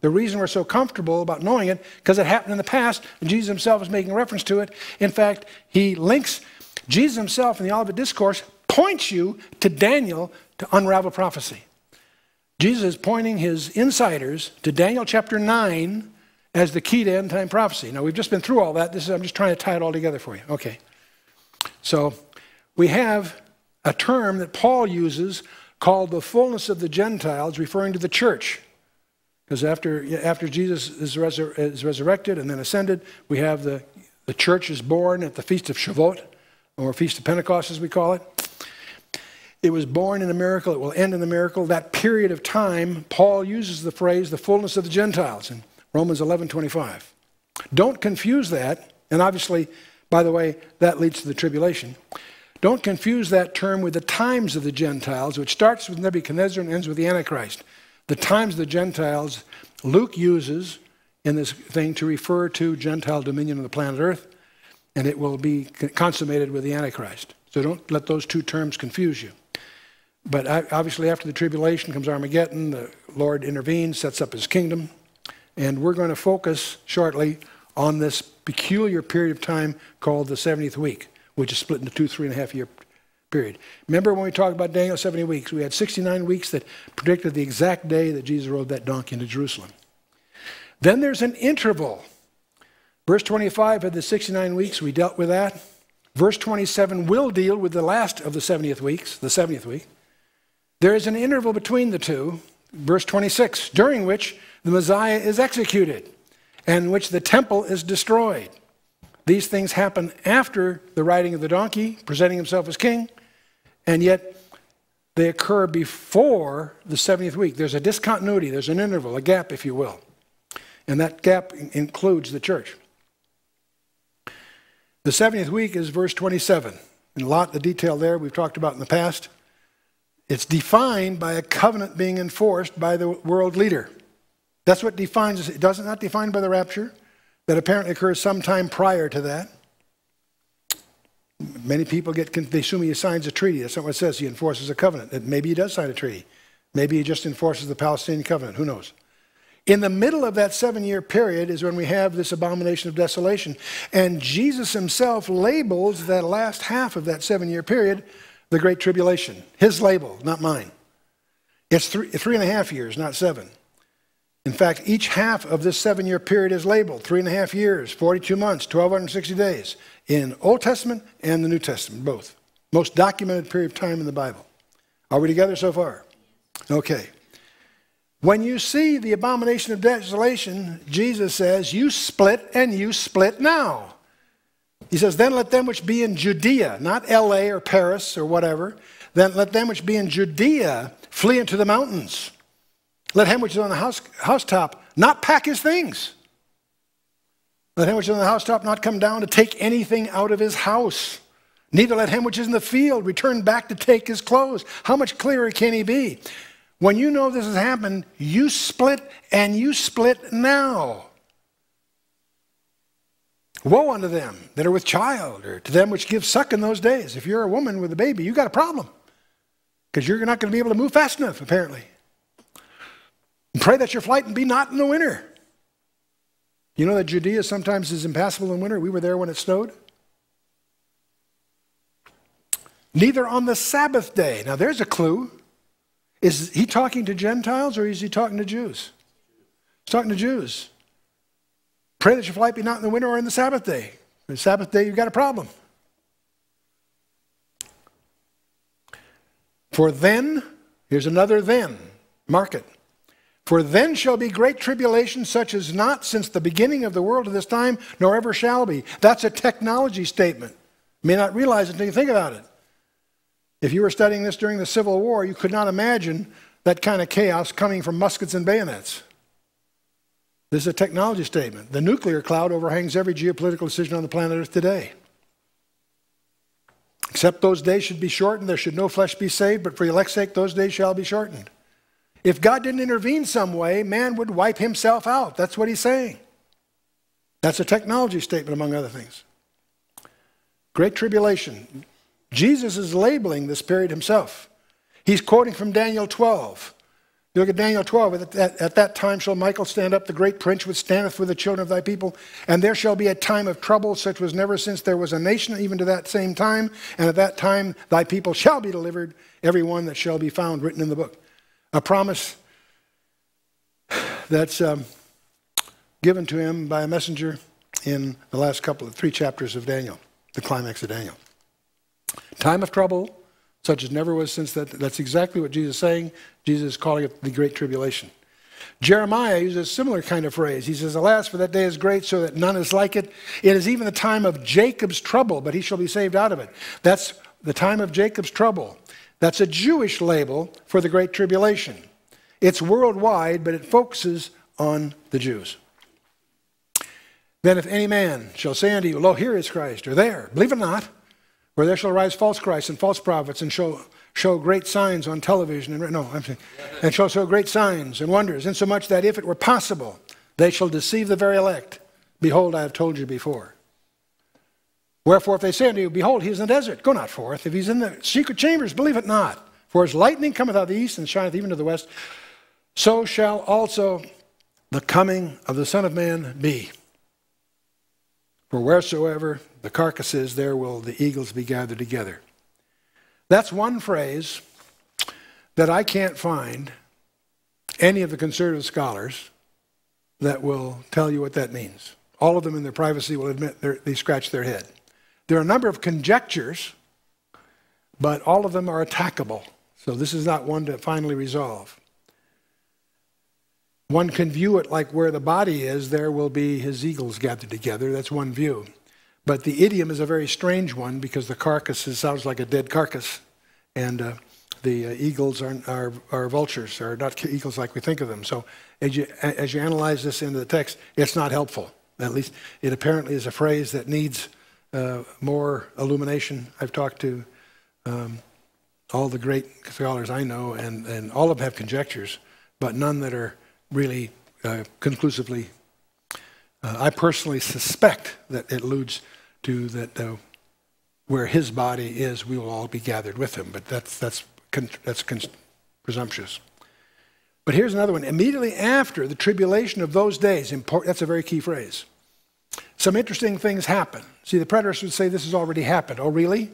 Speaker 1: The reason we're so comfortable about knowing it, because it happened in the past, and Jesus himself is making reference to it. In fact, he links Jesus himself in the Olivet Discourse points you to Daniel to unravel prophecy. Jesus is pointing his insiders to Daniel chapter 9 as the key to end time prophecy. Now, we've just been through all that. This is, I'm just trying to tie it all together for you. Okay. So, we have a term that Paul uses called the fullness of the Gentiles, referring to the church. Because after, after Jesus is, resur is resurrected and then ascended, we have the, the church is born at the Feast of Shavuot, or Feast of Pentecost as we call it. It was born in a miracle, it will end in a miracle. That period of time, Paul uses the phrase the fullness of the Gentiles in Romans 11 25. Don't confuse that, and obviously, by the way, that leads to the tribulation. Don't confuse that term with the times of the Gentiles, which starts with Nebuchadnezzar and ends with the Antichrist. The times of the Gentiles, Luke uses in this thing to refer to Gentile dominion on the planet Earth, and it will be consummated with the Antichrist. So don't let those two terms confuse you. But obviously, after the tribulation comes Armageddon, the Lord intervenes, sets up his kingdom. And we're going to focus shortly on this peculiar period of time called the 70th week, which is split into two, three and a half year period. Remember when we talked about Daniel 70 weeks? We had 69 weeks that predicted the exact day that Jesus rode that donkey into Jerusalem. Then there's an interval. Verse 25 of the 69 weeks, we dealt with that. Verse 27 will deal with the last of the 70th weeks, the 70th week. There is an interval between the two, verse 26, during which the Messiah is executed and which the temple is destroyed. These things happen after the riding of the donkey, presenting himself as king, and yet they occur before the 70th week. There's a discontinuity, there's an interval, a gap, if you will. And that gap includes the church. The 70th week is verse 27. And a lot of the detail there we've talked about in the past. It's defined by a covenant being enforced by the world leader. That's what defines it. It doesn't not defined by the rapture. That apparently occurs sometime prior to that. Many people get they assume he signs a treaty. That's not what it says. He enforces a covenant. Maybe he does sign a treaty. Maybe he just enforces the Palestinian covenant. Who knows? In the middle of that seven year period is when we have this abomination of desolation. And Jesus himself labels that last half of that seven year period the Great Tribulation. His label, not mine. It's three, three and a half years, not seven. In fact, each half of this seven year period is labeled three and a half years, 42 months, 1,260 days in Old Testament and the New Testament, both. Most documented period of time in the Bible. Are we together so far? Okay. When you see the abomination of desolation, Jesus says, You split and you split now. He says, Then let them which be in Judea, not LA or Paris or whatever, then let them which be in Judea flee into the mountains. Let him which is on the house, housetop not pack his things. Let him which is on the housetop not come down to take anything out of his house. Neither let him which is in the field return back to take his clothes. How much clearer can he be? When you know this has happened, you split and you split now. Woe unto them that are with child, or to them which give suck in those days. If you're a woman with a baby, you got a problem. Because you're not going to be able to move fast enough, apparently. And pray that your flight and be not in the winter. You know that Judea sometimes is impassable in winter? We were there when it snowed. Neither on the Sabbath day. Now there's a clue. Is he talking to Gentiles or is he talking to Jews? He's talking to Jews. Pray that your flight be not in the winter or in the Sabbath day. The Sabbath day, you've got a problem. For then, here's another then, mark it. For then shall be great tribulation, such as not since the beginning of the world to this time, nor ever shall be. That's a technology statement. You may not realize it until you think about it. If you were studying this during the Civil War, you could not imagine that kind of chaos coming from muskets and bayonets. This is a technology statement. The nuclear cloud overhangs every geopolitical decision on the planet Earth today. Except those days should be shortened, there should no flesh be saved, but for elect's sake, those days shall be shortened. If God didn't intervene some way, man would wipe himself out. That's what he's saying. That's a technology statement, among other things. Great tribulation. Jesus is labeling this period himself. He's quoting from Daniel 12. You look at Daniel 12, at that, at that, time shall Michael stand up, the great prince which standeth with the children of thy people, and there shall be a time of trouble such was never since there was a nation, even to that same time, and at that time thy people shall be delivered, every one that shall be found written in the book. A promise that's um, given to him by a messenger in the last couple of three chapters of Daniel, the climax of Daniel. Time of trouble, such as never was since that. That's exactly what Jesus is saying. Jesus is calling it the Great Tribulation. Jeremiah uses a similar kind of phrase. He says, Alas, for that day is great, so that none is like it. It is even the time of Jacob's trouble, but he shall be saved out of it. That's the time of Jacob's trouble. That's a Jewish label for the Great Tribulation. It's worldwide, but it focuses on the Jews. Then, if any man shall say unto you, Lo, here is Christ, or there, believe it not, where there shall arise false Christs and false prophets and show, show great signs on television and no, I'm saying, and shall show great signs and wonders, insomuch that if it were possible, they shall deceive the very elect. Behold, I have told you before. Wherefore, if they say unto you, Behold, he is in the desert, go not forth. If he's in the secret chambers, believe it not. For as lightning cometh out of the east and shineth even to the west, so shall also the coming of the Son of Man be. For wheresoever the carcasses, there will the eagles be gathered together. That's one phrase that I can't find any of the conservative scholars that will tell you what that means. All of them in their privacy will admit they scratch their head. There are a number of conjectures, but all of them are attackable. So this is not one to finally resolve. One can view it like where the body is, there will be his eagles gathered together. That's one view. But the idiom is a very strange one because the carcass is, sounds like a dead carcass. And uh, the uh, eagles are, are, are, vultures, are not eagles like we think of them. So as you, as you analyze this into the text, it's not helpful. At least it apparently is a phrase that needs uh, more illumination. I've talked to um, all the great scholars I know, and, and all of them have conjectures, but none that are really uh, conclusively. Uh, I personally suspect that it alludes to that where his body is, we will all be gathered with him, but that's, that's, that's presumptuous. But here's another one. Immediately after the tribulation of those days, that's a very key phrase. Some interesting things happen. See, the preterists would say this has already happened. Oh, really?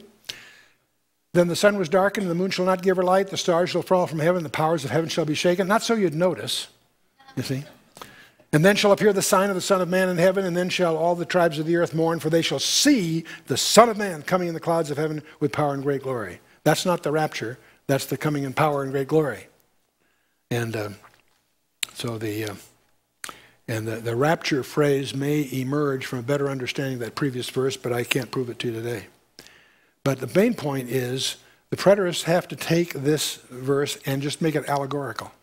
Speaker 1: Then the sun was darkened, and the moon shall not give her light, the stars shall fall from heaven, the powers of heaven shall be shaken. Not so you'd notice, you see. And then shall appear the sign of the Son of Man in heaven, and then shall all the tribes of the earth mourn, for they shall see the Son of Man coming in the clouds of heaven with power and great glory. That's not the rapture, that's the coming in power and great glory. And uh, so the. Uh, and the, the rapture phrase may emerge from a better understanding of that previous verse, but I can't prove it to you today. But the main point is the preterists have to take this verse and just make it allegorical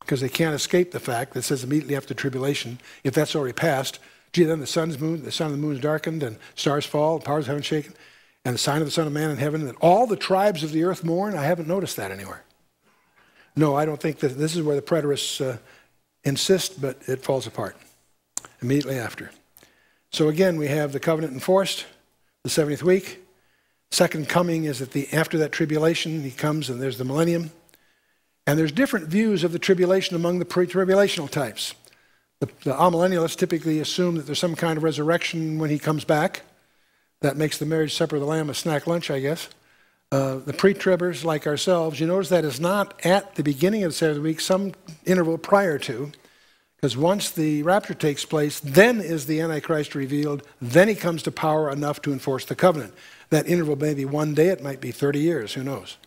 Speaker 1: because they can't escape the fact that says immediately after tribulation, if that's already passed, gee, then the sun's moon, the sun and the moon is darkened, and stars fall, powers of heaven shaken, and the sign of the Son of Man in heaven, that all the tribes of the earth mourn. I haven't noticed that anywhere. No, I don't think that this is where the preterists uh, insist, but it falls apart immediately after. So again, we have the covenant enforced, the 70th week. Second coming is at the after that tribulation, he comes and there's the millennium. And there's different views of the tribulation among the pre-tribulational types. The, the amillennialists typically assume that there's some kind of resurrection when he comes back. That makes the marriage supper of the Lamb a snack lunch, I guess. Uh, the pre-tribbers, like ourselves, you notice that is not at the beginning of the seventh week, some interval prior to, because once the rapture takes place, then is the Antichrist revealed, then he comes to power enough to enforce the covenant. That interval may be one day, it might be 30 years, who knows?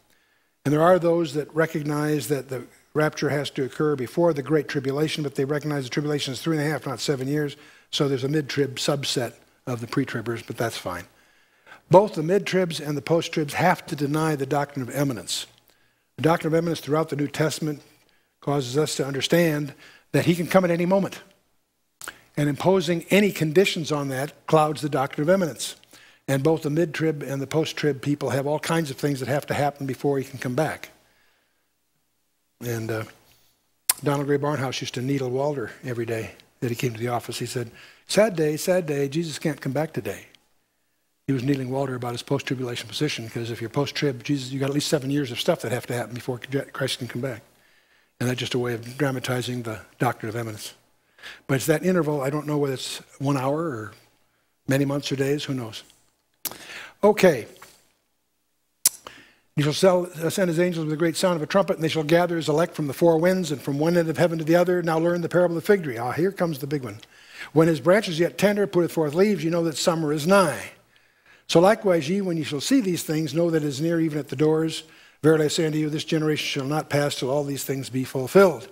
Speaker 1: And there are those that recognize that the rapture has to occur before the Great Tribulation, but they recognize the tribulation is three and a half, not seven years. So there's a mid trib subset of the pre tribbers, but that's fine. Both the mid tribs and the post tribs have to deny the doctrine of imminence. The doctrine of imminence throughout the New Testament causes us to understand that he can come at any moment. And imposing any conditions on that clouds the doctrine of imminence. And both the mid trib and the post trib people have all kinds of things that have to happen before he can come back. And uh, Donald Grey Barnhouse used to needle Walter every day that he came to the office. He said, Sad day, sad day, Jesus can't come back today. He was needling Walter about his post tribulation position because if you're post trib, Jesus, you got at least seven years of stuff that have to happen before Christ can come back. And that's just a way of dramatizing the doctrine of imminence. But it's that interval, I don't know whether it's one hour or many months or days, who knows. Okay. He shall send his angels with a great sound of a trumpet, and they shall gather his elect from the four winds and from one end of heaven to the other. Now learn the parable of the fig tree. Ah, here comes the big one. When his branch is yet tender, putteth forth leaves, you know that summer is nigh. So likewise, ye, when ye shall see these things, know that it is near even at the doors. Verily I say unto you, this generation shall not pass till all these things be fulfilled.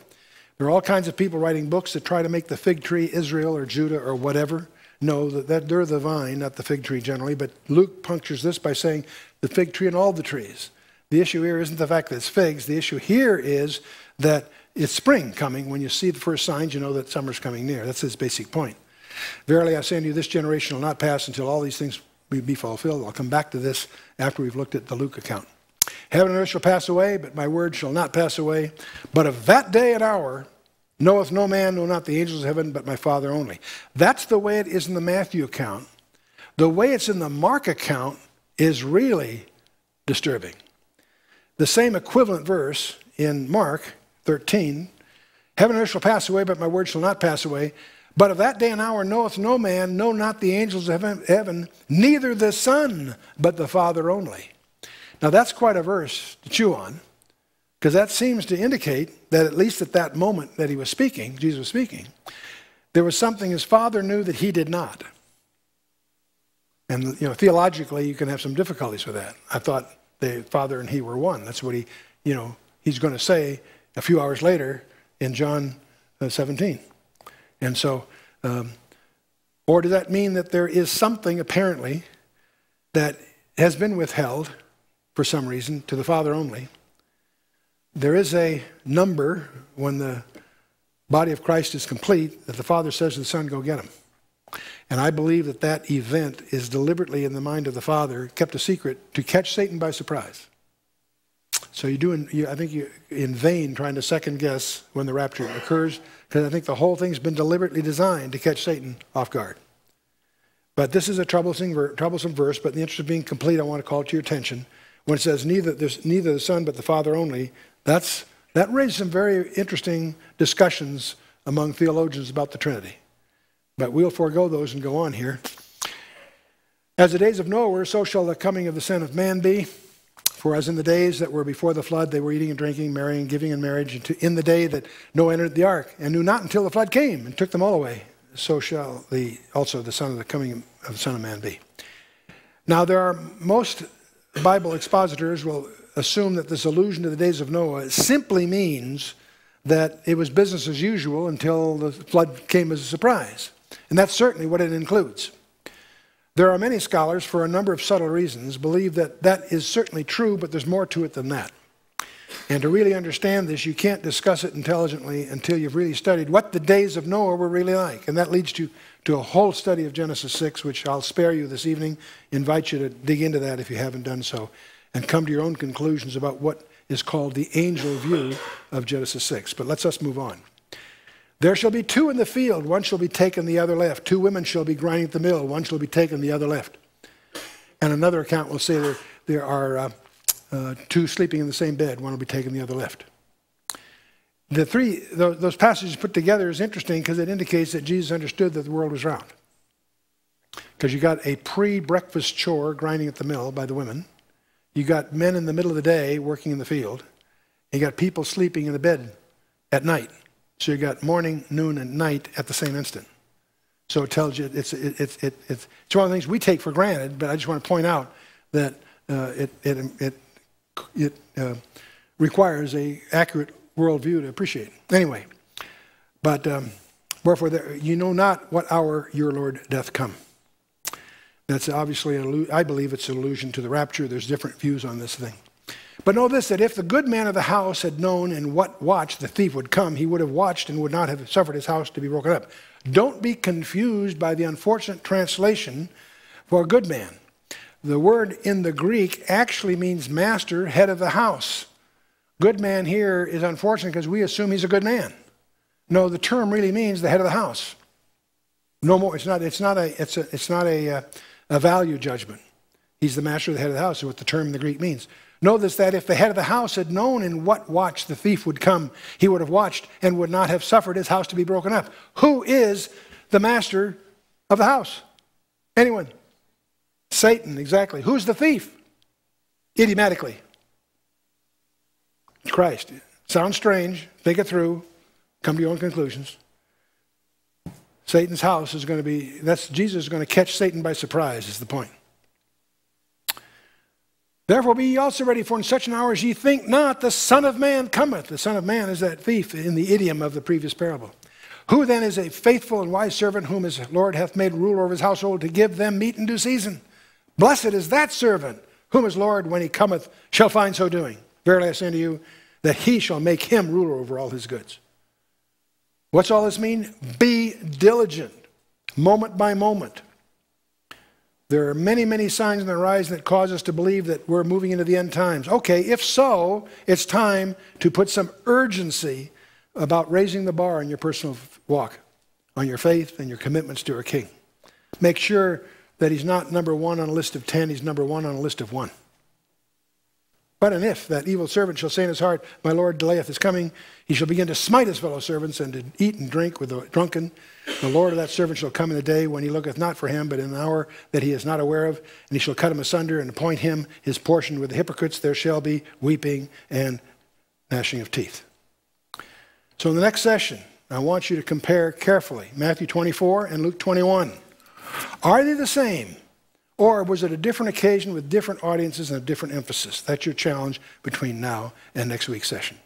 Speaker 1: There are all kinds of people writing books that try to make the fig tree Israel or Judah or whatever. No, that, that they're the vine, not the fig tree generally. But Luke punctures this by saying the fig tree and all the trees. The issue here isn't the fact that it's figs. The issue here is that it's spring coming. When you see the first signs, you know that summer's coming near. That's his basic point. Verily I say unto you, this generation will not pass until all these things be fulfilled. I'll come back to this after we've looked at the Luke account. Heaven and earth shall pass away, but my word shall not pass away. But of that day and hour knoweth no man, no not the angels of heaven, but my Father only. That's the way it is in the Matthew account. The way it's in the Mark account is really disturbing. The same equivalent verse in Mark 13 Heaven and earth shall pass away, but my word shall not pass away. But of that day and hour knoweth no man, no not the angels of heaven, neither the Son, but the Father only. Now that's quite a verse to chew on. Because that seems to indicate that at least at that moment that he was speaking, Jesus was speaking, there was something his father knew that he did not. And you know, theologically, you can have some difficulties with that. I thought the father and he were one. That's what he you know, he's going to say a few hours later in John uh, 17. And so, um, or does that mean that there is something apparently that has been withheld for some reason to the Father only? There is a number when the body of Christ is complete that the Father says to the Son, Go get him. And I believe that that event is deliberately in the mind of the Father, kept a secret, to catch Satan by surprise. So you do, in, you, I think you're in vain trying to second guess when the rapture occurs, because I think the whole thing's been deliberately designed to catch Satan off guard. But this is a troublesome, troublesome verse, but in the interest of being complete, I want to call to your attention. When it says neither, there's neither the Son but the Father only, that's, that raised some very interesting discussions among theologians about the Trinity. But we'll forego those and go on here. As the days of Noah were, so shall the coming of the Son of Man be. For as in the days that were before the flood, they were eating and drinking, marrying, giving in marriage, in the day that Noah entered the ark, and knew not until the flood came and took them all away, so shall the, also the Son of the coming of the Son of Man be. Now, there are most Bible expositors will assume that this allusion to the days of Noah simply means that it was business as usual until the flood came as a surprise. And that's certainly what it includes. There are many scholars, for a number of subtle reasons, believe that that is certainly true, but there's more to it than that. And to really understand this, you can't discuss it intelligently until you've really studied what the days of Noah were really like. And that leads to, to a whole study of Genesis 6, which I'll spare you this evening. Invite you to dig into that if you haven't done so, and come to your own conclusions about what is called the angel view of Genesis 6. But let's us move on. There shall be two in the field, one shall be taken, the other left. Two women shall be grinding at the mill, one shall be taken, the other left. And another account will say there, there are uh, uh, two sleeping in the same bed, one will be taken, the other left. The three, those, passages put together is interesting because it indicates that Jesus understood that the world was round. Because you got a pre breakfast chore grinding at the mill by the women, you got men in the middle of the day working in the field, you got people sleeping in the bed at night. So you got morning, noon, and night at the same instant. So it tells you it's, it, it, it, it's, it's one of the things we take for granted, but I just want to point out that uh, it, it, it, it uh, requires a accurate worldview to appreciate. Anyway, but um, wherefore there, you know not what hour your Lord doth come. That's obviously, an, I believe it's an allusion to the rapture. There's different views on this thing. But know this that if the good man of the house had known in what watch the thief would come, he would have watched and would not have suffered his house to be broken up. Don't be confused by the unfortunate translation for good man. The word in the Greek actually means master, head of the house. Good man here is unfortunate because we assume he's a good man. No, the term really means the head of the house. No more. It's not. It's not a. It's a. It's not a, uh, a value judgment. He's the master of the head of the house. Is what the term in the Greek means. Notice that if the head of the house had known in what watch the thief would come, he would have watched and would not have suffered his house to be broken up. Who is the master of the house? Anyone? Satan, exactly. Who's the thief? Idiomatically. Christ. Sounds strange. Think it through. Come to your own conclusions. Satan's house is going to be, that's Jesus is going to catch Satan by surprise, is the point. Therefore be ye also ready, for in such an hour as ye think not, the Son of Man cometh. The Son of Man is that thief in the idiom of the previous parable. Who then is a faithful and wise servant whom his Lord hath made ruler over his household to give them meat in due season? Blessed is that servant whom his Lord, when he cometh, shall find so doing. Verily I say unto you, that he shall make him ruler over all his goods. What's all this mean? Be diligent, moment by moment. There are many, many signs in the horizon that cause us to believe that we're moving into the end times. Okay, if so, it's time to put some urgency about raising the bar on your personal walk, on your faith and your commitments to our King. Make sure that he's not number one on a list of 10, he's number one on a list of one. But and if that evil servant shall say in his heart, My Lord delayeth his coming, he shall begin to smite his fellow servants and to eat and drink with the drunken. The Lord of that servant shall come in the day when he looketh not for him, but in an hour that he is not aware of, and he shall cut him asunder and appoint him his portion with the hypocrites. There shall be weeping and gnashing of teeth. So in the next session, I want you to compare carefully Matthew 24 and Luke 21. Are they the same? Or was it a different occasion with different audiences and a different emphasis? That's your challenge between now and next week's session.